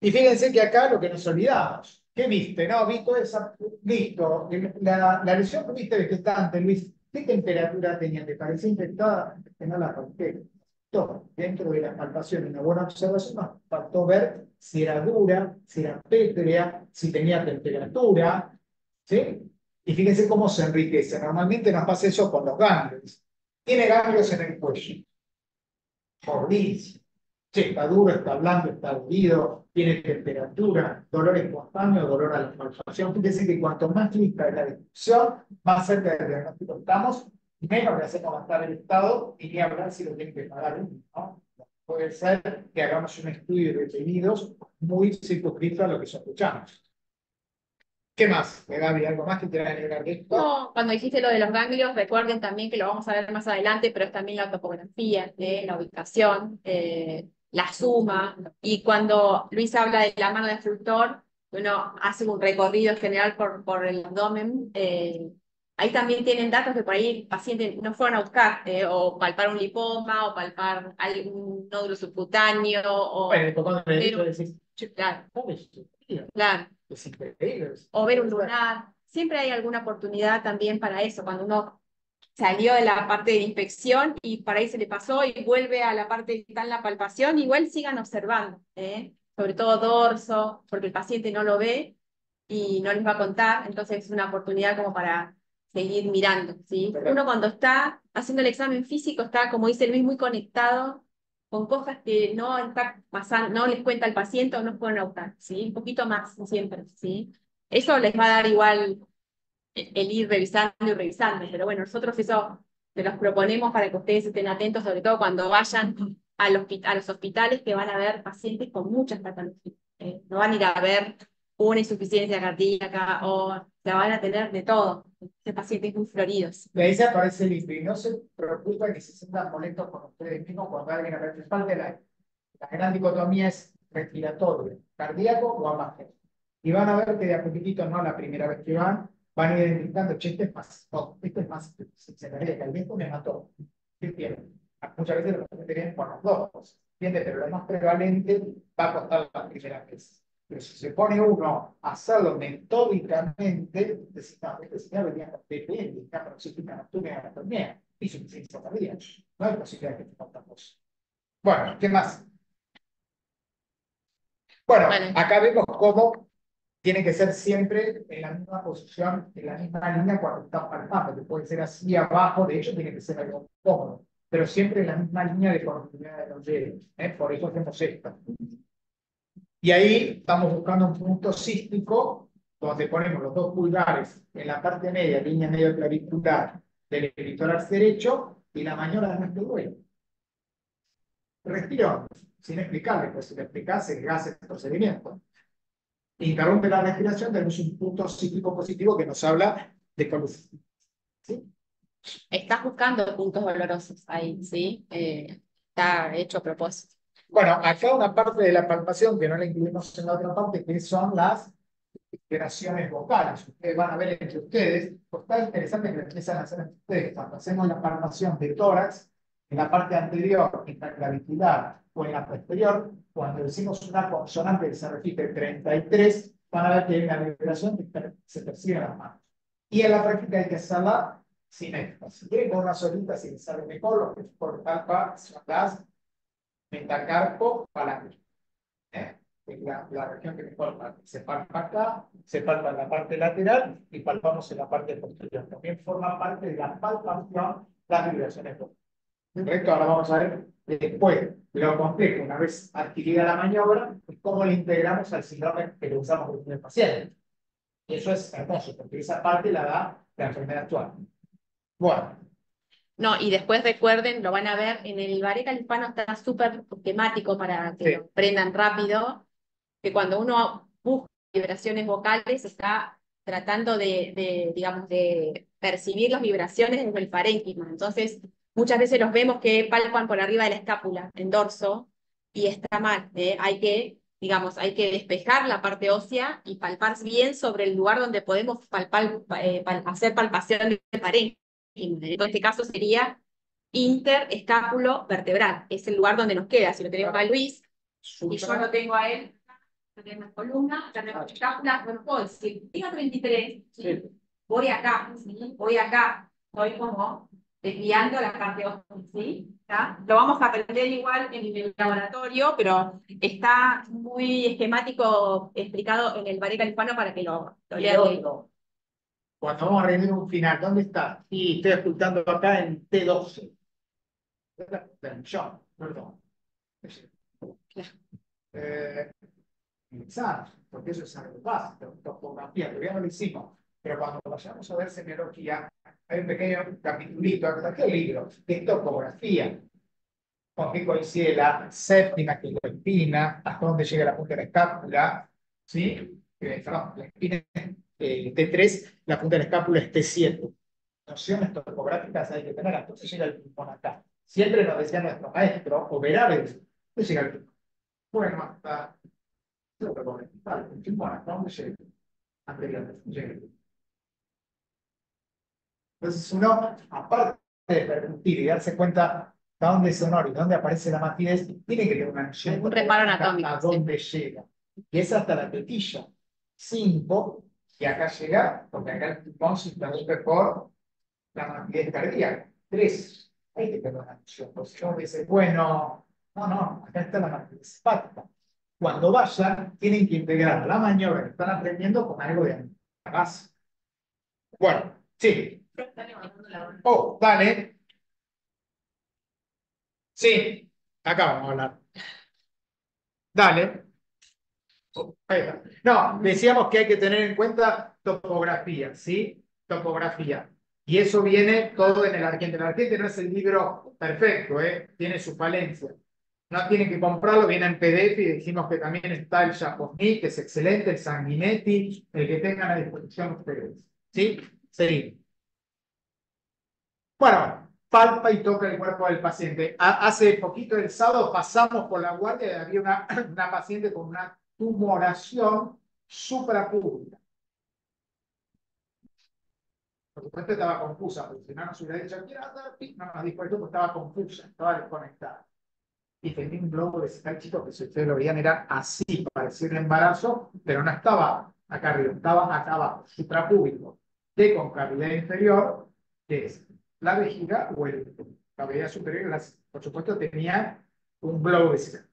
Y fíjense que acá lo que nos olvidamos. ¿Qué viste? No, visto esa. Listo. La, la lesión que viste vegetante, Luis, ¿qué temperatura tenía? ¿Te parecía infectada? Que no la rompé. Todo. Dentro de la palpación, una buena observación, nos faltó ver si era dura, si era pétrea, si tenía temperatura. ¿Sí? Y fíjense cómo se enriquece. Normalmente nos pasa eso con los ganglios. Tiene ganglios en el cuello. Jordísimo. Sí, está duro, está blando, está hundido, tiene temperatura, dolor espontáneo, dolor a la palpación. Fíjense que cuanto más lista es la descripción, más cerca del diagnóstico estamos, menos le hacemos gastar el Estado y ni hablar si lo tiene que pagar uno. ¿no? Puede ser que hagamos un estudio de detenidos muy circunscrito a lo que sospechamos. ¿Qué más? Gaby, ¿algo más que quieran agregar de esto? No, cuando dijiste lo de los ganglios, recuerden también que lo vamos a ver más adelante, pero es también la topografía, ¿eh? la ubicación, eh, la suma. Y cuando Luis habla de la mano de fructor, uno hace un recorrido general por, por el abdomen, eh, ahí también tienen datos que por ahí el paciente no fueron a buscar, eh, o palpar un lipoma, o palpar algún nódulo subcutáneo, o... Bueno, o ver un lunar. Siempre hay alguna oportunidad también para eso, cuando uno salió de la parte de inspección y para ahí se le pasó y vuelve a la parte que está en la palpación, igual sigan observando, ¿eh? sobre todo dorso, porque el paciente no lo ve y no les va a contar, entonces es una oportunidad como para seguir mirando, ¿sí? Pero- Uno cuando está haciendo el examen físico está, como dice Luis, muy conectado con cosas que no está pasando, no les cuenta el paciente o no pueden optar, ¿sí? Un poquito más siempre, ¿sí? Eso les va a dar igual el ir revisando y revisando, pero bueno, nosotros eso se los proponemos para que ustedes estén atentos, sobre todo cuando vayan al hospi- a los hospitales que van a ver pacientes con muchas patologías. ¿eh? No van a ir a ver una insuficiencia cardíaca o la van a tener de todo, de pacientes muy floridos. De ahí se aparece el INPI. No se preocupen que se sientan molestos con ustedes mismos cuando alguien a les falte la, la gran dicotomía es respiratorio, cardíaco o ambas. Y van a ver que de a poquitito, no la primera vez que van, van a ir identificando, che, este es más, este es más, el me mató. ¿Qué? Muchas veces vienen con los dos, ¿entiendes? Pero lo más prevalente va a costar la primera vez. Pero si se pone uno a hacerlo metódicamente, no, este señor venía con TPN, está paroxística nocturna anatomía, y suficiencia cardíaca. No hay posibilidad de que te cosas. Bueno, ¿qué más? Bueno, Bueno. acá vemos cómo tiene que ser siempre en la misma posición, en la misma línea cuando está palpando, que puede ser así abajo, de hecho tiene que ser algo cómodo, pero siempre en la misma línea de continuidad de los dedos, ¿eh? por eso hacemos esto. Y ahí estamos buscando un punto cístico donde ponemos los dos pulgares en la parte media, línea medio clavicular del epitoral derecho y la maniobra de nuestro duelo. Respiro, sin explicarle, pues si le explicase gas el procedimiento. Interrumpe la respiración, tenemos un punto cíclico positivo que nos habla de cómo ¿Sí? Estás buscando puntos dolorosos ahí, ¿sí? Eh, está hecho a propósito. Bueno, acá una parte de la palpación que no la incluimos en la otra parte, que son las respiraciones vocales. Ustedes van a ver entre ustedes, pues está interesante que lo empiezan a hacer entre ustedes. Cuando hacemos la palpación de tórax, en la parte anterior, intraclavicular o en la posterior, cuando decimos una consonante que se repite 33, van a ver que hay una vibración que se percibe en las manos. Y en la práctica hay que hacerla sin énfasis. Si quieren con una solita, si les sale mejor, que por palpa son las metacarpo palanque. ¿Eh? Es La, la región que palpa. Se palpa acá, se palpa en la parte lateral y palpamos en la parte posterior. También forma parte de la palpación las vibraciones. Correcto, ahora vamos a ver después lo complejo, una vez adquirida la maniobra, pues cómo le integramos al síndrome que lo usamos con el paciente. Y eso es hermoso, porque esa parte la da la enfermedad actual. Bueno, No, y después recuerden, lo van a ver, en el Vareca hispano está súper temático para que Sí. lo aprendan rápido, que cuando uno busca vibraciones vocales está tratando de, de, digamos, de percibir las vibraciones desde el parénquima. Entonces, muchas veces los vemos que palpan por arriba de la escápula, en dorso, y está mal. ¿eh? Hay que, digamos, hay que despejar la parte ósea y palpar bien sobre el lugar donde podemos palpar, eh, pal- hacer palpación del parénquima. En este caso sería interescápulo vertebral, es el lugar donde nos queda. Si lo tenemos a Luis y yo lo tengo a él, yo tengo en columna, ya tenemos escápula, no puedo decir, diga 33, ¿sí? voy acá, ¿sí? voy acá, estoy como desviando la parte ósea, ¿sí? ¿Está? Lo vamos a aprender igual en el laboratorio, pero está muy esquemático explicado en el Vareca Hispano para que lo, lo lean. cuando vamos a rendir un final, ¿dónde está? Y estoy ocultando acá en T12. Yo, perdón. Eh, examen, porque eso es algo básico, topografía, todavía no lo hicimos, pero cuando vayamos a ver semiología, hay un pequeño capitulito, acá el libro, de topografía, con coincide la séptima quilopina, hasta dónde llega la punta de la escápula, ¿sí? Eh, la espina eh, T3, la punta de la escápula es T7. Nociones topográficas hay que tener, entonces llega el pulmón acá. Siempre nos decía nuestro maestro, o Verávez, ¿dónde llega el pulmón? Bueno, hasta Bueno, ¿hasta dónde llega? Anterior, llega. Entonces uno, aparte de permitir y darse cuenta de dónde es sonoro y dónde aparece la matidez, tiene que tener una Un reparo anatómico, a sí. dónde llega. Que es hasta la tetilla 5, y acá llega, porque acá el pulmón se interrumpe por la matidez cardíaca. 3. Ahí te queda una. Porque uno dice, bueno, no, no, acá está la matidez hepática. Cuando vayan, tienen que integrar la maniobra que están aprendiendo con algo de base. Bueno, sí. Oh, dale. Sí, acá vamos a hablar. Dale. Oh. No, decíamos que hay que tener en cuenta topografía, ¿sí? Topografía. Y eso viene todo en el Argente. El Argente no es el libro perfecto, ¿eh? Tiene su falencia. No tienen que comprarlo, viene en PDF y decimos que también está el Chaposny, que es excelente, el Sanguinetti, el que tengan a disposición ustedes. ¿Sí? Seguimos. Bueno, palpa y toca el cuerpo del paciente. Ha- hace poquito el sábado pasamos por la guardia y había una, paciente con una tumoración suprapública. Por supuesto estaba confusa, porque si no nos hubiera dicho, quiero dar pic", no nos dijo esto, porque estaba confusa, estaba desconectada. Y tenía un globo de tal que si ustedes lo veían era así, parecía un embarazo, pero no estaba acá arriba, estaba acá abajo, suprapúbico, de concavidad inferior, que es la vejiga o el cavidad superior, las- por supuesto tenía un globo vesical.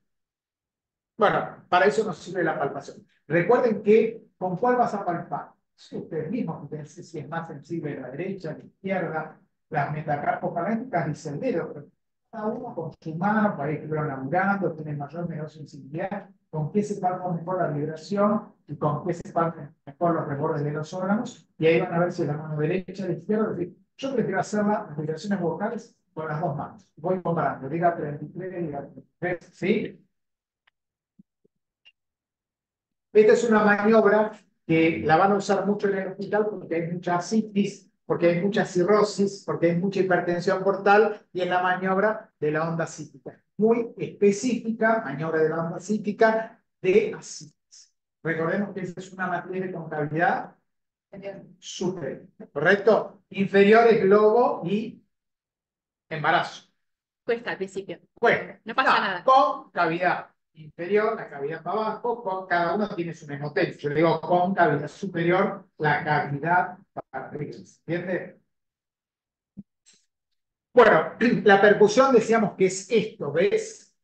Bueno, para eso nos sirve la palpación. Recuerden que con cuál vas a palpar. Si ustedes mismos, si es más sensible la derecha, la izquierda, las metacarpopalénticas y el dedo, pero cada uno con su mano, para ir laburando, tiene mayor o menor sensibilidad, con qué se palpa mejor la vibración y con qué se palpan mejor los rebordes de los órganos, y ahí van a ver si la mano derecha la izquierda, yo prefiero hacer las vibraciones vocales con las dos manos. Voy comparando, diga 33, diga 33, ¿sí? Esta es una maniobra que la van a usar mucho en el hospital porque hay mucha citis, porque hay mucha cirrosis, porque hay mucha hipertensión portal y en la maniobra de la onda cítica. Muy específica, maniobra de la onda cítica de ascitis. Recordemos que esa es una materia de concavidad superior, ¿correcto? Inferior es globo y embarazo. Cuesta al principio. Bueno, No pasa nada. Con cavidad inferior, la cavidad para abajo, con, cada uno tiene su memotel. Yo le digo con cavidad superior, la cavidad para arriba. ¿Entiende? Bueno, la percusión decíamos que es esto, ¿ves?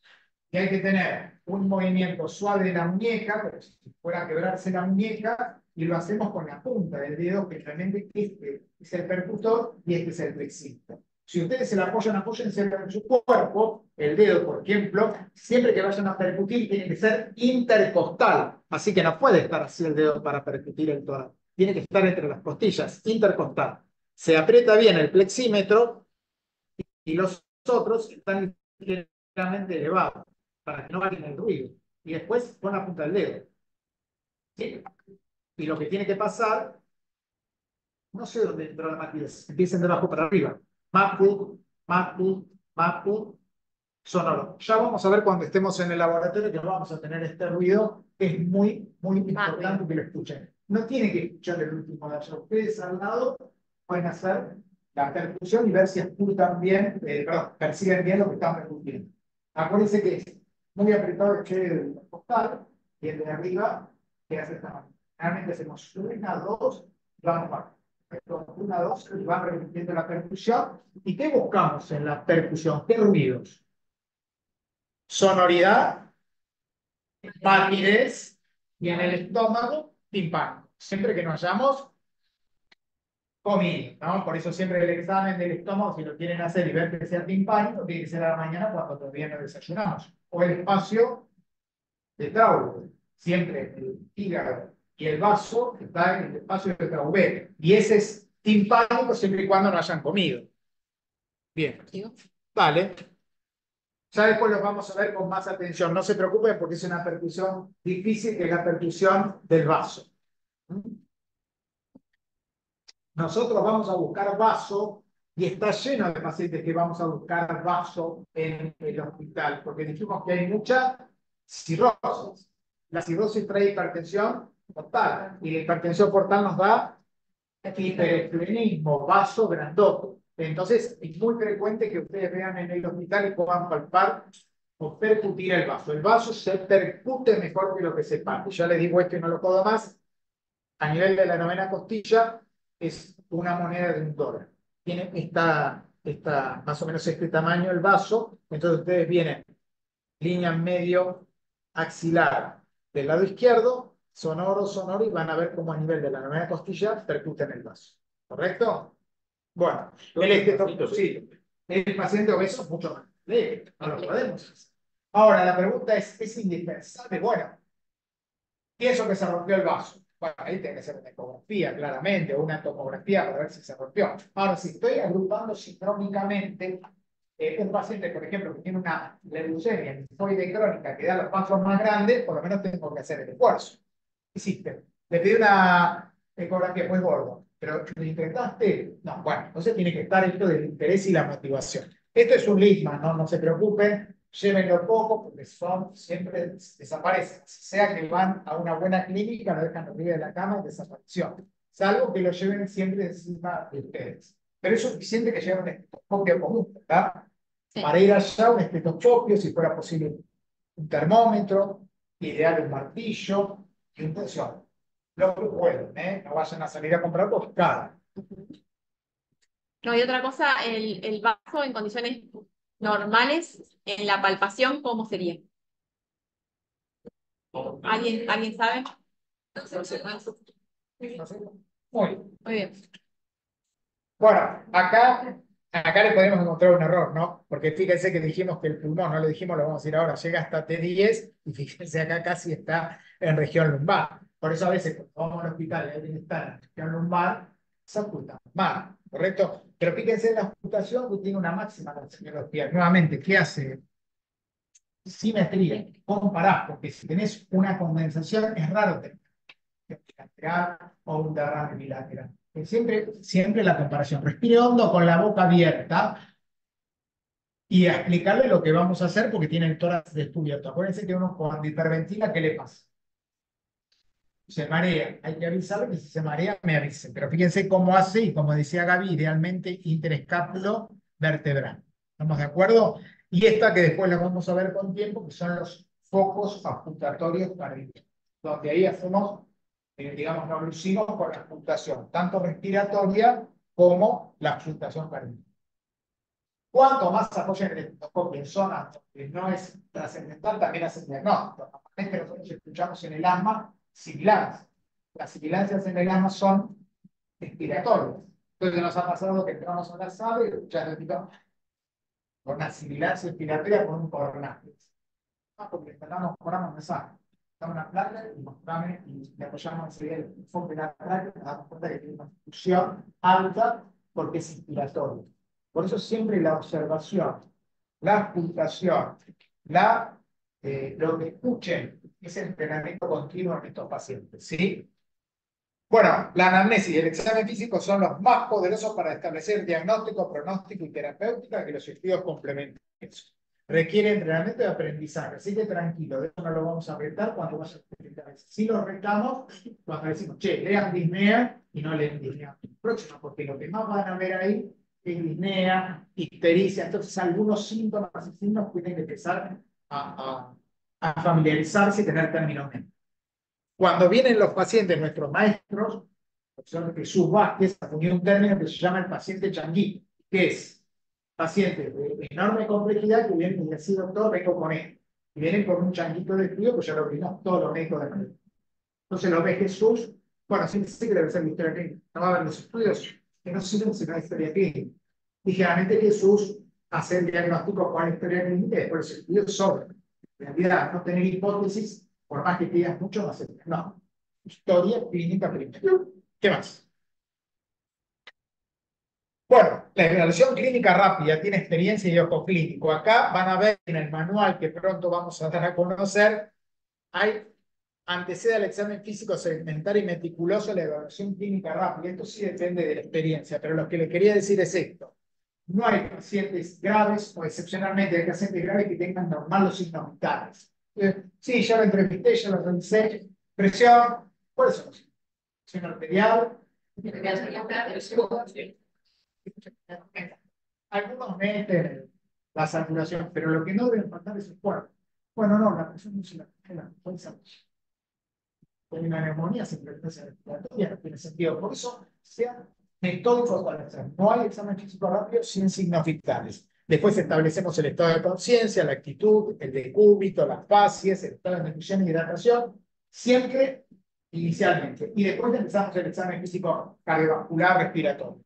Que hay que tener un movimiento suave de la muñeca, como si fuera a quebrarse la muñeca, y lo hacemos con la punta del dedo, que realmente este es el percutor y este es el flexímetro. Si ustedes se la apoyan, apóyense en su cuerpo, el dedo, por ejemplo, siempre que vayan a percutir, tiene que ser intercostal. Así que no puede estar así el dedo para percutir el tórax. Tiene que estar entre las costillas, intercostal. Se aprieta bien el flexímetro y los otros están ligeramente elevados para que no vayan el ruido. Y después pon la punta del dedo. ¿Sí? Y lo que tiene que pasar, no sé dónde entró la matidez, empiecen de abajo para arriba. Mapu, mapu, mapu, sonoro. Ya vamos a ver cuando estemos en el laboratorio que vamos a tener este ruido. Es muy, muy importante que lo escuchen. No tienen que escuchar el último de allá. Ustedes al lado pueden hacer la percusión y ver si escuchan bien, eh, perdón, perciben bien lo que están percutiendo. Acuérdense que es muy apretado el costal y el de arriba que hace esta manera. Realmente hacemos una, dos, y vamos para una, dos, y van repitiendo la percusión. ¿Y qué buscamos en la percusión? ¿Qué ruidos? Sonoridad, palidez y en el estómago, timpano. Siempre que nos hayamos comido, ¿no? Por eso siempre el examen del estómago, si lo quieren hacer y ver que sea timpánico, tiene que ser a la mañana cuando todavía no desayunamos. O el espacio de Traube. Siempre el hígado y el vaso está en el espacio de Traube. Y ese es timpánico siempre y cuando no hayan comido. Bien. Vale. Ya después los vamos a ver con más atención. No se preocupen porque es una percusión difícil, que es la percusión del vaso. Nosotros vamos a buscar vaso y está lleno de pacientes que vamos a buscar vaso en el hospital, porque dijimos que hay mucha cirrosis. La cirrosis trae hipertensión portal y la hipertensión portal nos da hiperestrenismo, vaso grandote. Entonces, es muy frecuente que ustedes vean en el hospital y puedan palpar o percutir el vaso. El vaso se percute mejor que lo que se parte. Ya les digo esto y no lo puedo más. A nivel de la novena costilla, es una moneda de un dólar. Tiene esta, esta, más o menos este tamaño el vaso. Entonces, ustedes vienen línea medio axilar del lado izquierdo, sonoro, sonoro, y van a ver cómo a nivel de la novena costilla percuten el vaso. ¿Correcto? Bueno, el estetoscopio, sí. El paciente obeso mucho más no lo podemos hacer. Ahora, la pregunta es, ¿es indispensable? Bueno, pienso que se rompió el vaso. Bueno, ahí tiene que ser una ecografía, claramente, o una tomografía para ver si se rompió. Ahora, si estoy agrupando sindrómicamente eh, un paciente, por ejemplo, que tiene una leucemia linfoide crónica que da los vasos más grandes, por lo menos tengo que hacer el esfuerzo. Hiciste. Le pedí una ecografía muy gordo, pero ¿lo intentaste? No, bueno, entonces tiene que estar esto del interés y la motivación. Esto es un lisma, ¿no? No se preocupen, llévenlo poco porque son, siempre desaparecen. Sea que van a una buena clínica, lo dejan arriba de la cama y desapareció. Salvo que lo lleven siempre encima de ustedes. Pero es suficiente que lleven un estetoscopio común, ¿verdad? Para ir allá, un estetoscopio, si fuera posible, un termómetro, ideal un martillo y un tensión. Lo que pueden, ¿eh? No vayan a salir a comprar cada. No, y otra cosa, el, el vaso en condiciones normales, en la palpación, ¿cómo sería? ¿Alguien, ¿alguien sabe? Muy Muy bien. Bueno, acá, acá le podemos encontrar un error, ¿no? Porque fíjense que dijimos que el pulmón, no lo dijimos, lo vamos a decir ahora, llega hasta T10 y fíjense acá casi está en región lumbar. Por eso a veces cuando vamos al hospital y alguien está en región lumbar, se oculta más, ¿correcto? Pero fíjense en la ocultación que tiene una máxima pies. Nuevamente, ¿qué hace? Simetría, comparás, porque si tenés una condensación es raro tener bilateral o un derrame bilateral. Siempre, siempre la comparación. Respire hondo con la boca abierta y explicarle lo que vamos a hacer porque tiene el tórax descubierto. Acuérdense que uno cuando hiperventila, ¿qué le pasa? se marea. Hay que avisarle que si se marea, me avise. Pero fíjense cómo hace, y como decía Gaby, idealmente interescápulo vertebral. ¿Estamos de acuerdo? Y esta que después la vamos a ver con tiempo, que son los focos auscultatorios cardíacos, donde ahí hacemos, eh, digamos, nos lucimos con la auscultación, tanto respiratoria como la auscultación cardíaca. Cuanto más apoyen el estetoscopio en zonas que no es trascendental, también hacen diagnóstico. Normalmente nosotros escuchamos en el asma sibilancias. Las sibilancias en el asma son respiratorias. Entonces nos ha pasado que entramos a una sala y escuchamos con una sibilancia respiratoria con un coronavirus. Ah, porque estamos coronamos una sala. Una placa y nos y le apoyamos enseguida el enfoque de la placa y nos damos cuenta que tiene una función alta porque es inspiratorio. Por eso siempre la observación, la ocultación, la, eh, lo que escuchen ese entrenamiento continuo en estos pacientes. ¿sí? Bueno, la anamnesis y el examen físico son los más poderosos para establecer diagnóstico, pronóstico y terapéutica que los estudios complementan eso. Requiere entrenamiento y aprendizaje, así que tranquilo, de eso no lo vamos a retar cuando vaya a Si lo retamos, cuando decimos, che, lean disnea y no lean disnea próximo, porque lo que más van a ver ahí es disnea, ictericia, entonces algunos síntomas y signos que empezar a a familiarizarse y tener términos Cuando vienen los pacientes, nuestros maestros, el profesor Jesús Vázquez acuñó un término que se llama el paciente changuito, que es paciente de enorme complejidad que viene y dice, doctor, vengo con él. Y vienen con un changuito de estudio, pues ya lo vimos todos los médicos de la Entonces lo ve Jesús, bueno, sí, sí que debe ser la historia clínica, no ver los estudios que no sirven sino la historia clínica. Y generalmente Jesús hace el diagnóstico con la historia clínica y después los estudios sobre realidad, no tener hipótesis, por más que pidas mucho, más No. Historia clínica primero. ¿Qué más? Bueno, la evaluación clínica rápida tiene experiencia y ojo clínico. Acá van a ver en el manual que pronto vamos a dar a conocer, hay antecede al examen físico segmentario y meticuloso la evaluación clínica rápida. Esto sí depende de la experiencia, pero lo que le quería decir es esto. No hay pacientes graves o excepcionalmente hay pacientes graves que tengan normal los signos vitales. Sí, ya lo entrevisté, ya lo revisé. Presión, ¿cuáles son? los Presión arterial. Algunos meten la saturación, pero lo que no deben faltar es el cuerpo. Bueno, no, la presión no se la la puede ser. Con una neumonía siempre respiratoria, no tiene sentido. Por eso, sea metódico con el examen. No hay examen físico rápido sin signos vitales. Después establecemos el estado de conciencia, la actitud, el decúbito, las fases, el estado de nutrición y hidratación, siempre inicialmente. Y después empezamos el examen físico cardiovascular respiratorio.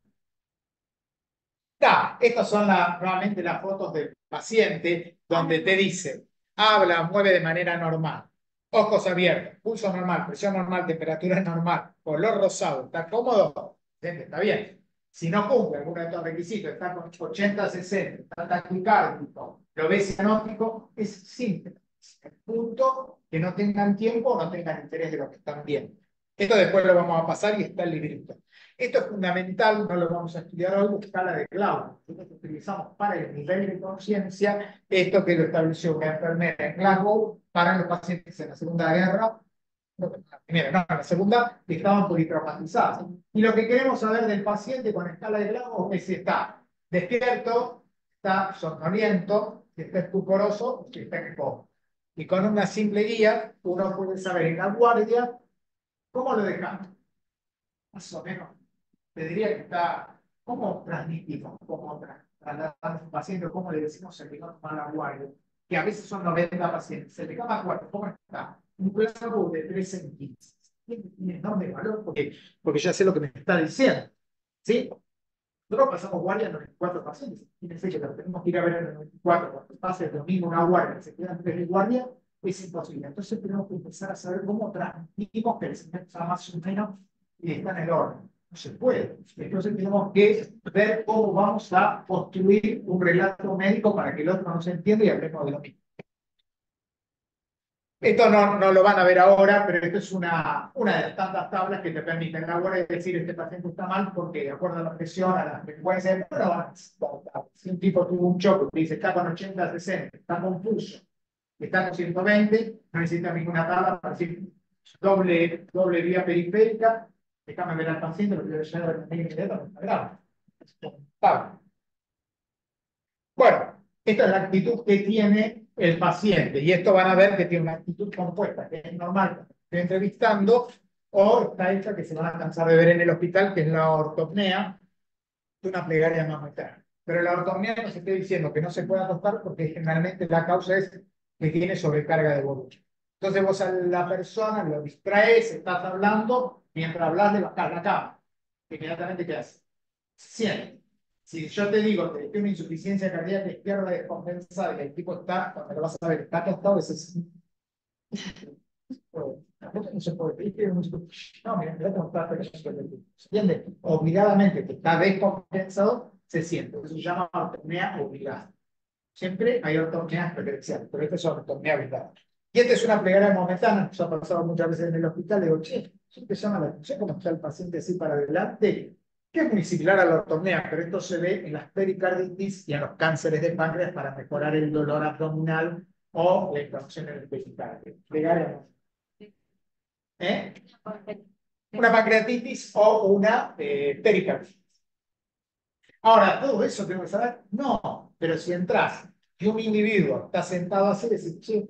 Ta, estas son la, nuevamente las fotos del paciente donde te dice, habla, mueve de manera normal, ojos abiertos, pulso normal, presión normal, temperatura normal, color rosado, ¿está cómodo? Está bien. Si no cumple alguno de estos requisitos, está con 80, 60, está taquicárdico, lo ves cianótico, es simple. El punto que no tengan tiempo o no tengan interés de lo que están viendo. Esto después lo vamos a pasar y está el librito. Esto es fundamental, no lo vamos a estudiar hoy, la escala de Cloud. Nosotros utilizamos para el nivel de conciencia esto que lo estableció una enfermera en Glasgow para los pacientes en la Segunda Guerra no, primera, no, la segunda, estaban politraumatizados. Y lo que queremos saber del paciente con escala de Glasgow es si está despierto, está sonoliento, si está estuporoso, si está en Y con una simple guía, uno puede saber en la guardia cómo lo dejamos. Más o menos. Te diría que está, ¿cómo transmitimos? ¿Cómo trasladamos un paciente? ¿Cómo le decimos no toma la guardia? Que a veces son 90 pacientes. El que toma guardia, ¿cómo está? un plazo de 3 en 15. Tiene enorme valor porque, porque ya sé lo que me está diciendo. ¿Sí? Nosotros pasamos guardia en los 24 pacientes. Fíjense que tenemos que ir a ver en los 24. Cuando pase el domingo una guardia, se quedan tres de guardia, es imposible. Entonces tenemos que empezar a saber cómo transmitimos que el cemento sea más o menos y está en el orden. No se puede. Entonces tenemos que ver cómo vamos a construir un relato médico para que el otro nos entienda y hablemos de lo mismo. Esto no, no, lo van a ver ahora, pero esto es una, una de las tantas tablas que te permiten ahora decir este paciente está mal porque de acuerdo a la presión, a la frecuencia, bueno, si un tipo tuvo un choque y dice está con 80, 60, está confuso, está con 120, no necesita ninguna tabla para decir doble, doble vía periférica, déjame ver al paciente, lo que debe llegar a inmediatamente grave. Bueno, esta es la actitud que tiene el paciente. Y esto van a ver que tiene una actitud compuesta, que es normal estoy entrevistando, o está hecha que se van a cansar de ver en el hospital, que es la ortopnea de una plegaria mamoterna. Pero la ortopnea no se está diciendo que no se puede acostar porque generalmente la causa es que tiene sobrecarga de volumen. Entonces vos a la persona lo distraes, estás hablando, mientras hablas de bajar la cama. Inmediatamente, ¿qué hace? Siente. Si yo te digo que tiene una insuficiencia cardíaca izquierda descompensada y el tipo está, cuando lo vas a ver, está acostado, es no se. Obligadamente que está descompensado, se siente. Eso se llama ortopnea obligada. Siempre hay ortopneas preferenciales, pero esta es ortopnea obligada. Y esta es una plegaria momentánea, nos ha pasado muchas veces en el hospital, digo, che, te llama la atención cómo está el paciente así para adelante? que es muy similar a la ortopnea, pero esto se ve en las pericarditis y en los cánceres de páncreas para mejorar el dolor abdominal o la inflamación en el pericardio. ¿Eh? Una pancreatitis o una eh, pericarditis. Ahora, ¿todo eso tengo que saber? No, pero si entras y un individuo está sentado así, decís, che,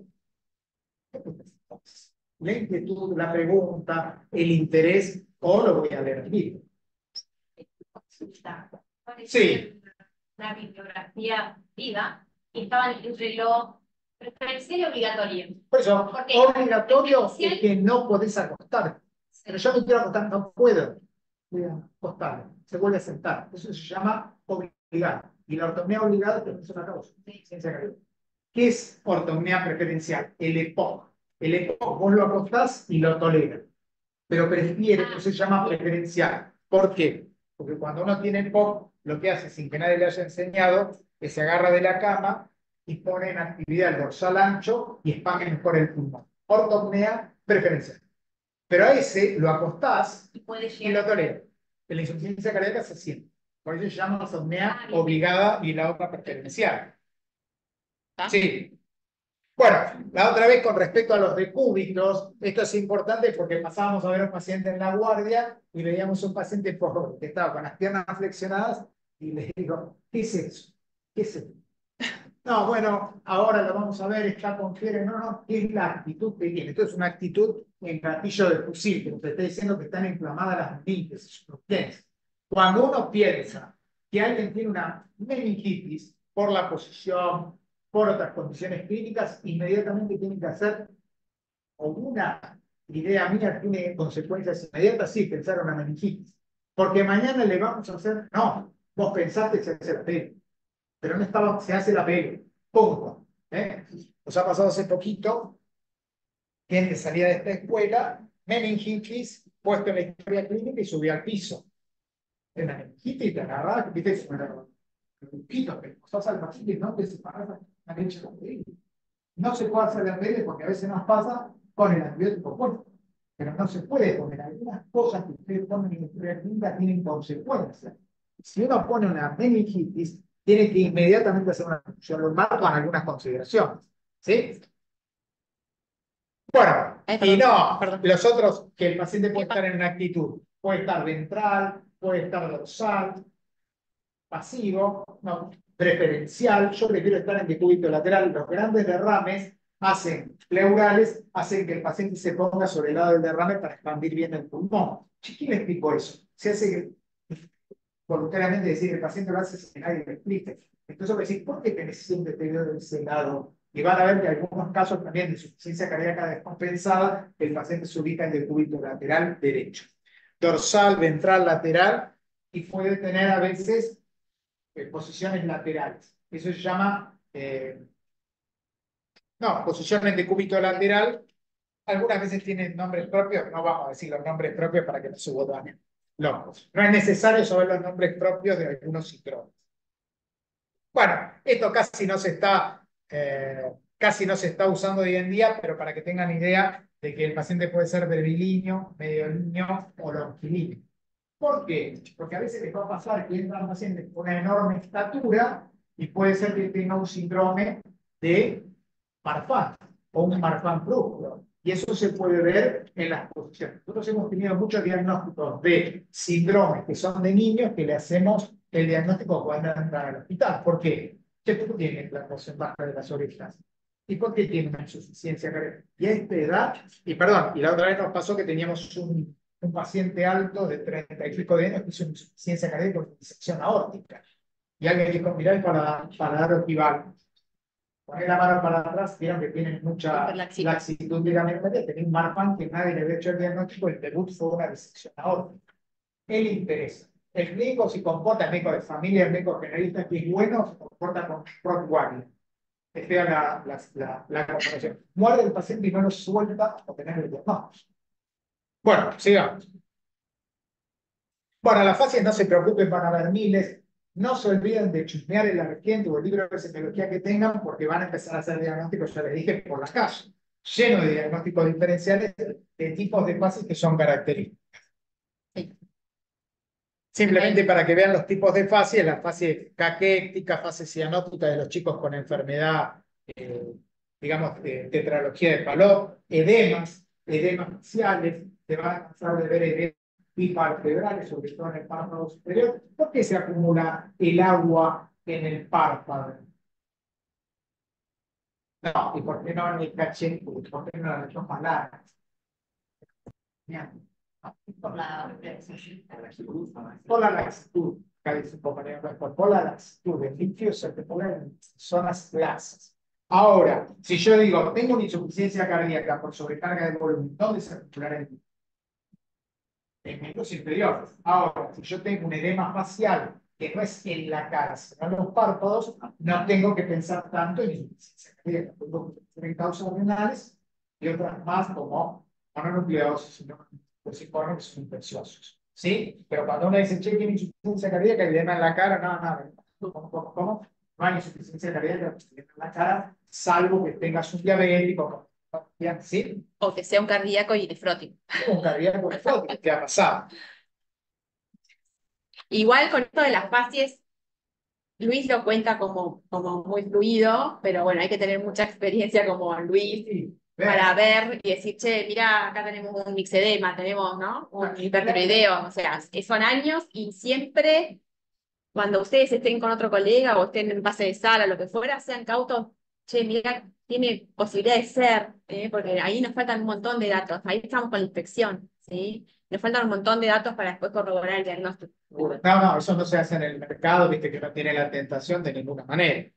la inquietud, la pregunta, el interés, o lo voy a leer libro. Sí. Una bibliografía viva y estaba entre lo preferencial y obligatorio. Por eso, obligatorio es que no podés acostar. Pero yo me quiero acostar, no puedo. Voy a acostar. Se vuelve a sentar. Eso se llama obligado. Y la ortomía obligada es una causa. ¿Qué es ortomía preferencial? El EPOC. El EPOC vos lo acostás y lo toleras. Pero prefiere, eso se llama preferencial. ¿Por qué? Porque cuando uno tiene POC, lo que hace sin que nadie le haya enseñado es se agarra de la cama y pone en actividad el dorsal ancho y expande mejor el pulmón. Ortopnea preferencial. Pero a ese lo acostás y, lo toleras. En la insuficiencia cardíaca se siente. Por eso se llama ortopnea ah, obligada y la otra preferencial. ¿Ah? Sí. Bueno, la otra vez con respecto a los decúbitos, esto es importante porque pasábamos a ver a un paciente en la guardia y veíamos un paciente por, que estaba con las piernas flexionadas y le digo, ¿qué es eso? ¿Qué es eso? No, bueno, ahora lo vamos a ver, está con fiebre. No, no, ¿qué es la actitud que tiene? Esto es una actitud en gatillo de fusil, que te está diciendo que están inflamadas las mentes, Cuando uno piensa que alguien tiene una meningitis por la posición, por otras condiciones clínicas, inmediatamente tienen que hacer, o una idea mía tiene consecuencias inmediatas, sí, pensar una meningitis. Porque mañana le vamos a hacer, no, vos pensaste que se hace la pelo, pero no estaba, se hace la pelo, punto. ¿eh? Nos ha pasado hace poquito, gente salía de esta escuela, meningitis, puesto en la historia clínica y subía al piso. En la meningitis, la nada, viste, se me un poquito, pero cosas al paciente no te separas no se puede hacer la pele porque a veces nos pasa con el antibiótico fuerte. Pero no se puede poner algunas cosas que ustedes ponen en historia clínica tienen consecuencias. Si uno pone una meningitis, tiene que inmediatamente hacer una función normal con algunas consideraciones. ¿Sí? Bueno, y no, los otros, que el paciente puede estar en una actitud, puede estar ventral, puede estar dorsal, pasivo, no, preferencial, yo prefiero estar en decúbito lateral. Los grandes derrames hacen pleurales, hacen que el paciente se ponga sobre el lado del derrame para expandir bien el pulmón. ¿Quién le explico eso? Se hace voluntariamente decir el paciente lo hace sin nadie le explique. Entonces decir, ¿por qué tenés siempre deterioro de ese lado? Y van a ver que en algunos casos también de insuficiencia cardíaca descompensada, el paciente se ubica en decúbito lateral derecho. Dorsal, ventral, lateral, y puede tener a veces eh, posiciones laterales. Eso se llama, eh, no, posiciones de cúbito lateral. Algunas veces tienen nombres propios, no vamos a decir los nombres propios para que no se locos. No es necesario saber los nombres propios de algunos ciclones. Bueno, esto casi no se está, eh, casi no se está usando hoy en día, pero para que tengan idea de que el paciente puede ser brevilíneo, medio niño o longilíneo. ¿Por qué? Porque a veces les va a pasar que entra un paciente con una enorme estatura y puede ser que tenga un síndrome de Marfan o un Marfan brújulo. Y eso se puede ver en las posiciones. Nosotros hemos tenido muchos diagnósticos de síndromes que son de niños que le hacemos el diagnóstico cuando entran al hospital. ¿Por qué? ¿Qué tiene la posición baja de las orejas? ¿Y por qué tiene una insuficiencia cardíaca? Y a esta edad, y perdón, y la otra vez nos pasó que teníamos un un paciente alto de 30 y pico de años que hizo insuficiencia cardíaca con disección aórtica. Y alguien dijo, mirá para, para dar oquival. Poner la mano para atrás, vieron que tienen mucha laxitud ligamentaria. Tenía un Marfan que nadie le había hecho el diagnóstico, el debut fue una disección aórtica. El interés. El clínico se comporta, el médico de familia, el médico generalista, que es bueno, se comporta con Rottweiler. Es la, la, la, la comparación. Muerde el paciente y no lo suelta a tener el diagnóstico. Bueno, sigamos. Bueno, las fases no se preocupen, van a haber miles. No se olviden de chusmear el argente o el libro de semiología que tengan, porque van a empezar a hacer diagnósticos, ya les dije, por la calle, lleno de diagnósticos diferenciales de tipos de fases que son características. Simplemente para que vean los tipos de fases, la fase caquéctica, fase cianótica de los chicos con enfermedad, eh, digamos, de tetralogía de Palop, edemas, edemas faciales, se va a cansar de ver edemas bipalpebrales, sobre todo en el párpado superior. ¿Por qué se acumula el agua en el párpado? No, ¿y por qué no en el cachete? ¿Por qué no en la región malar? Por la por la laxitud, por la laxitud, el litio se te pone en zonas lasas. Ahora, si yo digo, tengo una insuficiencia cardíaca por sobrecarga de volumen, ¿dónde se acumulará el en miembros inferiores. Ahora, si yo tengo un edema facial que no es en la cara, sino en los párpados, no tengo que pensar tanto en insuficiencia cardíaca. Tengo causas renales y otras más como mononucleosis y pues, que son infecciosos. ¿Sí? Pero cuando uno dice, che, tiene insuficiencia cardíaca y edema en la cara, no, no, ¿cómo, cómo, cómo? No hay insuficiencia cardíaca en la cara, salvo que tengas un diabético, ¿sí? O que sea un cardíaco y nefrótico. Un cardíaco nefrótico, ¿qué ha pasado? Igual con esto de las fases, Luis lo cuenta como, como muy fluido, pero bueno, hay que tener mucha experiencia como Luis Para ver y decir, che, mira, acá tenemos un mixedema, tenemos, ¿no? Un hipertiroideo, o sea, son años y siempre cuando ustedes estén con otro colega o estén en base de sala, lo que fuera, sean cautos, che, mira, tiene posibilidad de ser, ¿eh? porque ahí nos faltan un montón de datos, ahí estamos con la inspección, ¿sí? Nos faltan un montón de datos para después corroborar el diagnóstico. No, no, eso no se hace en el mercado, viste que no tiene la tentación de ninguna manera.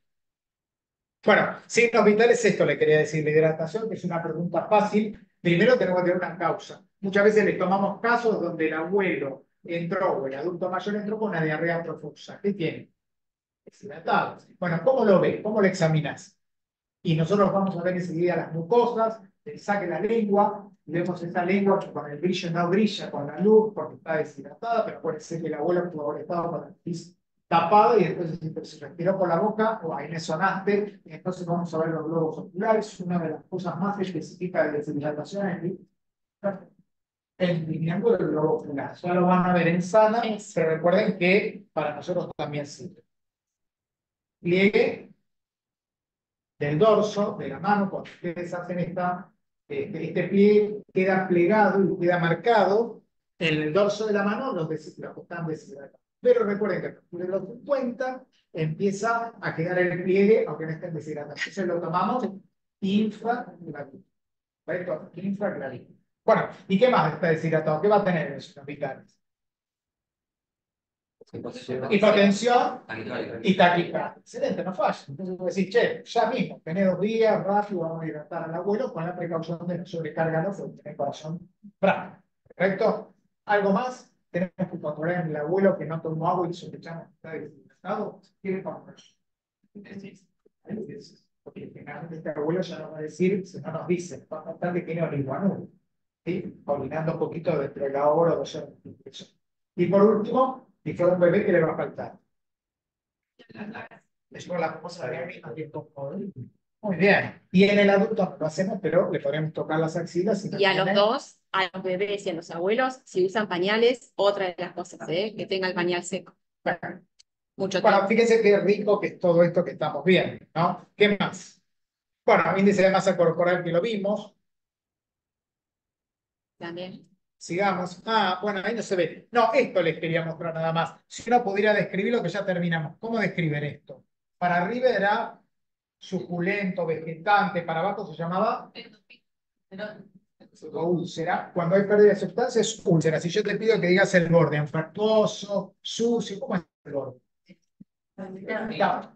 Bueno, signos vitales, esto le quería decir, la hidratación, que es una pregunta fácil. Primero tenemos que tener una causa. Muchas veces le tomamos casos donde el abuelo entró o el adulto mayor entró con una diarrea profusa. ¿Qué tiene? Deshidratado. Bueno, ¿cómo lo ves? ¿Cómo lo examinas? Y nosotros vamos a ver enseguida las mucosas, le saque la lengua, vemos esa lengua que con el brillo no brilla con la luz porque está deshidratada, pero puede ser que el abuelo pudo haber estado con la nariz tapada y entonces se respiró por la boca o ahí me sonaste, y entonces vamos a ver los globos oculares, una de las cosas más específicas de deshidratación es el globo ocular. Ya lo van a ver en sana, pero recuerden que para nosotros también sirve. Pliegue del dorso, de la mano, cuando ustedes hacen esta, este, este pliegue, queda plegado y queda marcado en el dorso de la mano los, que están deshidratados. Pero recuerden que a partir de los 50 empieza a quedar el pliegue, aunque no estén deshidratados. Entonces lo tomamos infragravito. ¿Correcto? Infragravito. Bueno, ¿y qué más está deshidratado? ¿Qué va a tener en sus vitales? Hipotensión y taquicardia. Excelente, no falla. Entonces vos decís, che, ya mismo, tenés dos días, rápido, vamos a hidratar al abuelo con la precaución de no sobrecargarlo porque tiene corazón bravo. ¿Correcto? ¿Algo más? Tenemos que controlar en el abuelo que no tomó agua y sospechamos que está deshidratado. Tiene control. Porque generalmente este abuelo ya nos va a decir, si no nos dice, va a contar que tiene oligoanuro. ¿Sí? Coordinando un poquito dentro de la hora o dos horas. Y por último, y fue un bebé que le va a faltar. Después la famosa Muy bien. Y en el adulto lo hacemos, pero le podemos tocar las axilas. y a los dos, a los bebés y a los abuelos, si usan pañales, otra de las cosas, ¿eh? que tenga el pañal seco. Mucho bueno, fíjense qué rico que es todo esto que estamos viendo, ¿no? ¿Qué más? Bueno, índice de masa corporal que lo vimos. También. Sigamos. Ah, bueno, ahí no se ve. No, esto les quería mostrar nada más. Si uno pudiera describir lo que ya terminamos. ¿Cómo describen esto? Para arriba era suculento, vegetante, para abajo se llamaba úlcera. Cuando hay pérdida de sustancia es úlcera. Si yo te pido que digas el borde, anfractuoso, sucio, ¿cómo es el borde?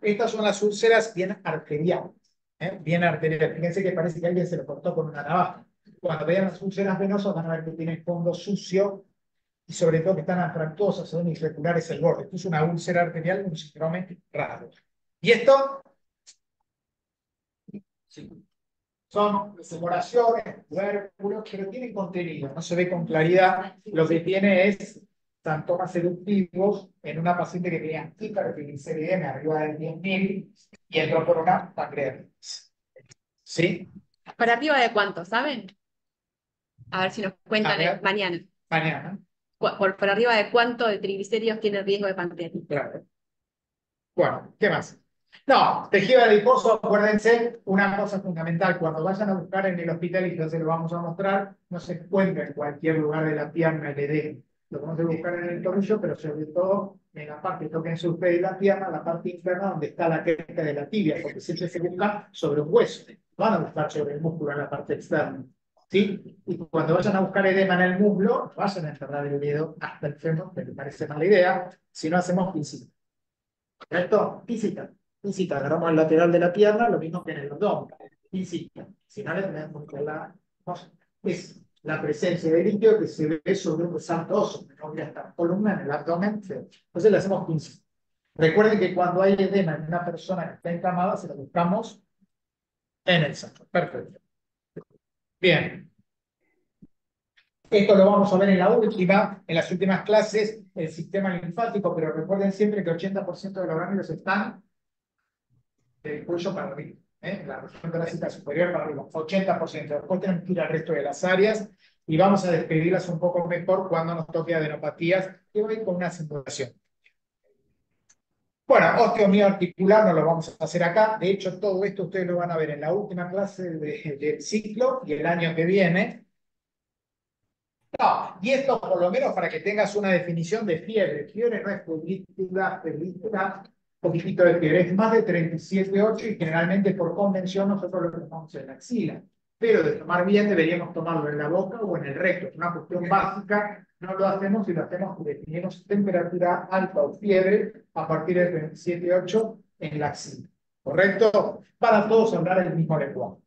estas son las úlceras bien arteriales. ¿eh? Bien arteriales. Fíjense que parece que alguien se lo cortó con una navaja. Cuando vean las úlceras venosas van a ver que tienen fondo sucio y sobre todo que están anfractuosas, son irregulares el borde. Esto es una úlcera arterial, un síndrome raro. ¿Y esto? Son demoraciones, tubérculos, pero tienen contenido, no se ve con claridad. Lo que tiene es santomas eruptivos en una paciente que tenía hipertrigliceridemia arriba de 10.000 y entró por una pancreatitis. ¿Sí? ¿Para arriba de cuánto, saben? A ver si nos cuentan mañana. Mañana. Por, por, arriba de cuánto de triglicéridos tiene riesgo de pancreatitis. Claro. Bueno, ¿qué más? No, tejido adiposo, acuérdense, una cosa fundamental, cuando vayan a buscar en el hospital, y ya se lo vamos a mostrar, no se encuentra en cualquier lugar de la pierna el edema. Lo vamos a buscar en el tobillo, pero sobre todo en la parte, toquense ustedes la pierna, la parte interna donde está la cresta de la tibia, porque siempre se busca sobre un hueso. Van a buscar sobre el músculo en la parte externa. ¿Sí? Y cuando vayan a buscar edema en el muslo, vayan a enterrar el dedo hasta el fémur, que me parece mala idea, si no hacemos pincita. ¿Correcto? Pincita. Pincita. Agarramos el lateral de la pierna, lo mismo que en el abdomen. Pincita. Si no le tenemos que la... Es la presencia de líquido que se ve sobre un santo oso, no voy a columna en el abdomen. Entonces le hacemos pincita. Recuerden que cuando hay edema en una persona que está encamada, se lo buscamos en el santo. Perfecto. Bien. Esto lo vamos a ver en la última, en las últimas clases, el sistema linfático, pero recuerden siempre que 80% de los gránulos están del cuello para arriba, ¿eh? la región torácica superior para arriba, 80%. Después tenemos que ir al resto de las áreas y vamos a describirlas un poco mejor cuando nos toque adenopatías, que voy con una simulación. Bueno, osteomioarticular no lo vamos a hacer acá. De hecho, todo esto ustedes lo van a ver en la última clase de- del ciclo y el año que viene. No, y esto por lo menos para que tengas una definición de fiebre. Fiebre no es febrícula, febrícula, poquitito de fiebre, es más de 37,8 y generalmente por convención nosotros lo tomamos en la axila. Pero de tomar bien deberíamos tomarlo en la boca o en el recto. Es una cuestión básica, no lo hacemos y lo hacemos definimos temperatura alta o fiebre a partir de 37,8 en la axila. ¿Correcto? Para todos hablar el mismo lenguaje.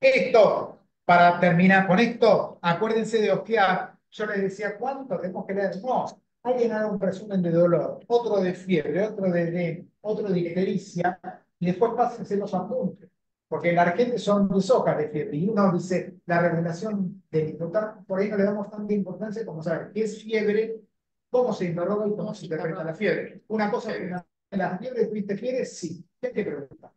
Esto, para terminar con esto, acuérdense de Ojear. Yo les decía, ¿cuánto tenemos que leer? No, que llenar un resumen de dolor, otro de fiebre, otro de edema, otro de ictericia, y después pásense los apuntes. Porque en la Argentina son dos hojas de fiebre, y uno dice, la regulación del hipotálamo, por ahí no le damos tanta importancia como saber qué es fiebre, cómo se interroga y cómo se interpreta la fiebre. Una cosa que en la fiebre tuviste fiebre, sí. ¿Qué te pregunta?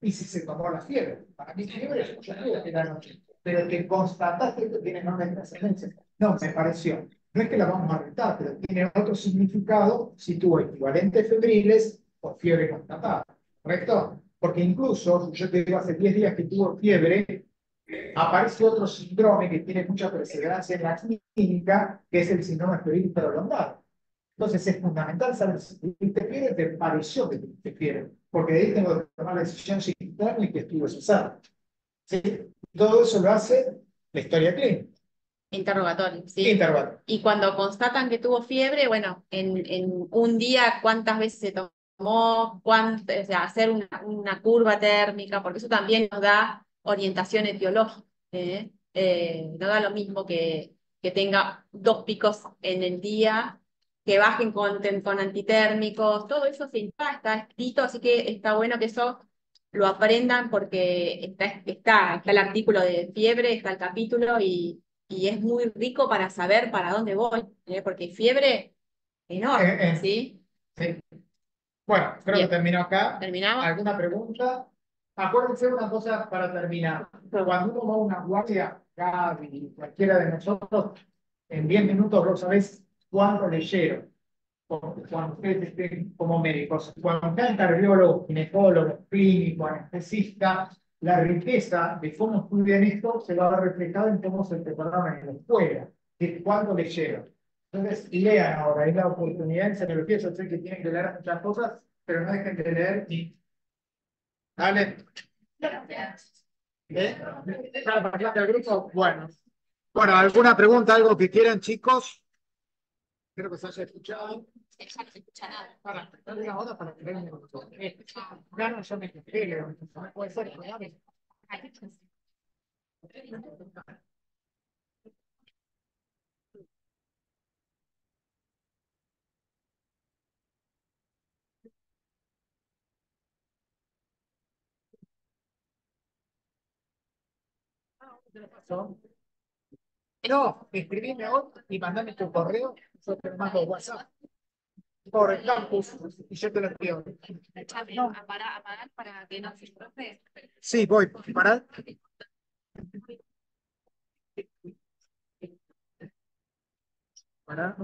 Y si se tomó la fiebre. Para mí fiebre es mucha fiebre que la noche. Pero que constataste que tiene enorme trascendencia. No, me pareció. No es que la vamos a retar, pero tiene otro significado si tuvo equivalentes febriles o fiebre constatada. ¿Correcto? Porque incluso, yo te digo, hace 10 días que tuvo fiebre, aparece otro síndrome que tiene mucha perseverancia en la clínica, que es el síndrome febril prolongado. Entonces es fundamental saber si tuviste fiebre, te pareció que tuviste fiebre, porque de ahí tengo que tomar la decisión si y que estuvo cesado. ¿Sí? Todo eso lo hace la historia clínica. Interrogatorio, sí. Interrogatorio. Y cuando constatan que tuvo fiebre, bueno, en, en un día, ¿cuántas veces se tomó? Cuánto, o sea, hacer una, una curva térmica, porque eso también nos da orientación etiológica. ¿eh? Eh, no da lo mismo que, que tenga dos picos en el día, que bajen con, con antitérmicos, todo eso se está, está escrito, así que está bueno que eso lo aprendan porque está, está, está el artículo de fiebre, está el capítulo y, y es muy rico para saber para dónde voy, ¿eh? porque fiebre enorme, Eh, eh. ¿sí? Sí. Bueno, creo Bien. que terminó acá. ¿Terminamos? ¿Alguna pregunta? Acuérdense una cosa para terminar. Cuando uno va a una guardia, Gaby, cualquiera de nosotros, en 10 minutos vos sabés cuánto leyeron. Cuando ustedes estén como médicos, cuando sean cardiólogos, ginecólogos, clínicos, anestesistas, la riqueza de cómo estudian esto se va a ver reflejada en cómo se prepararon en la escuela, de cuándo leyeron. Entonces, lean ahora, es la oportunidad en semiología, yo sé que tienen que leer muchas cosas, pero no dejen de leer y... Dale. ¿Eh? ¿Para grupo? Bueno. Bueno, ¿alguna pregunta, algo que quieran, chicos? Espero que se haya escuchado. Ya no escribime hoy y mandame tu correo, yo te mando WhatsApp por el campus y yo te lo envío. No. Para, para que no se estrope. Sí, voy. Para. Para.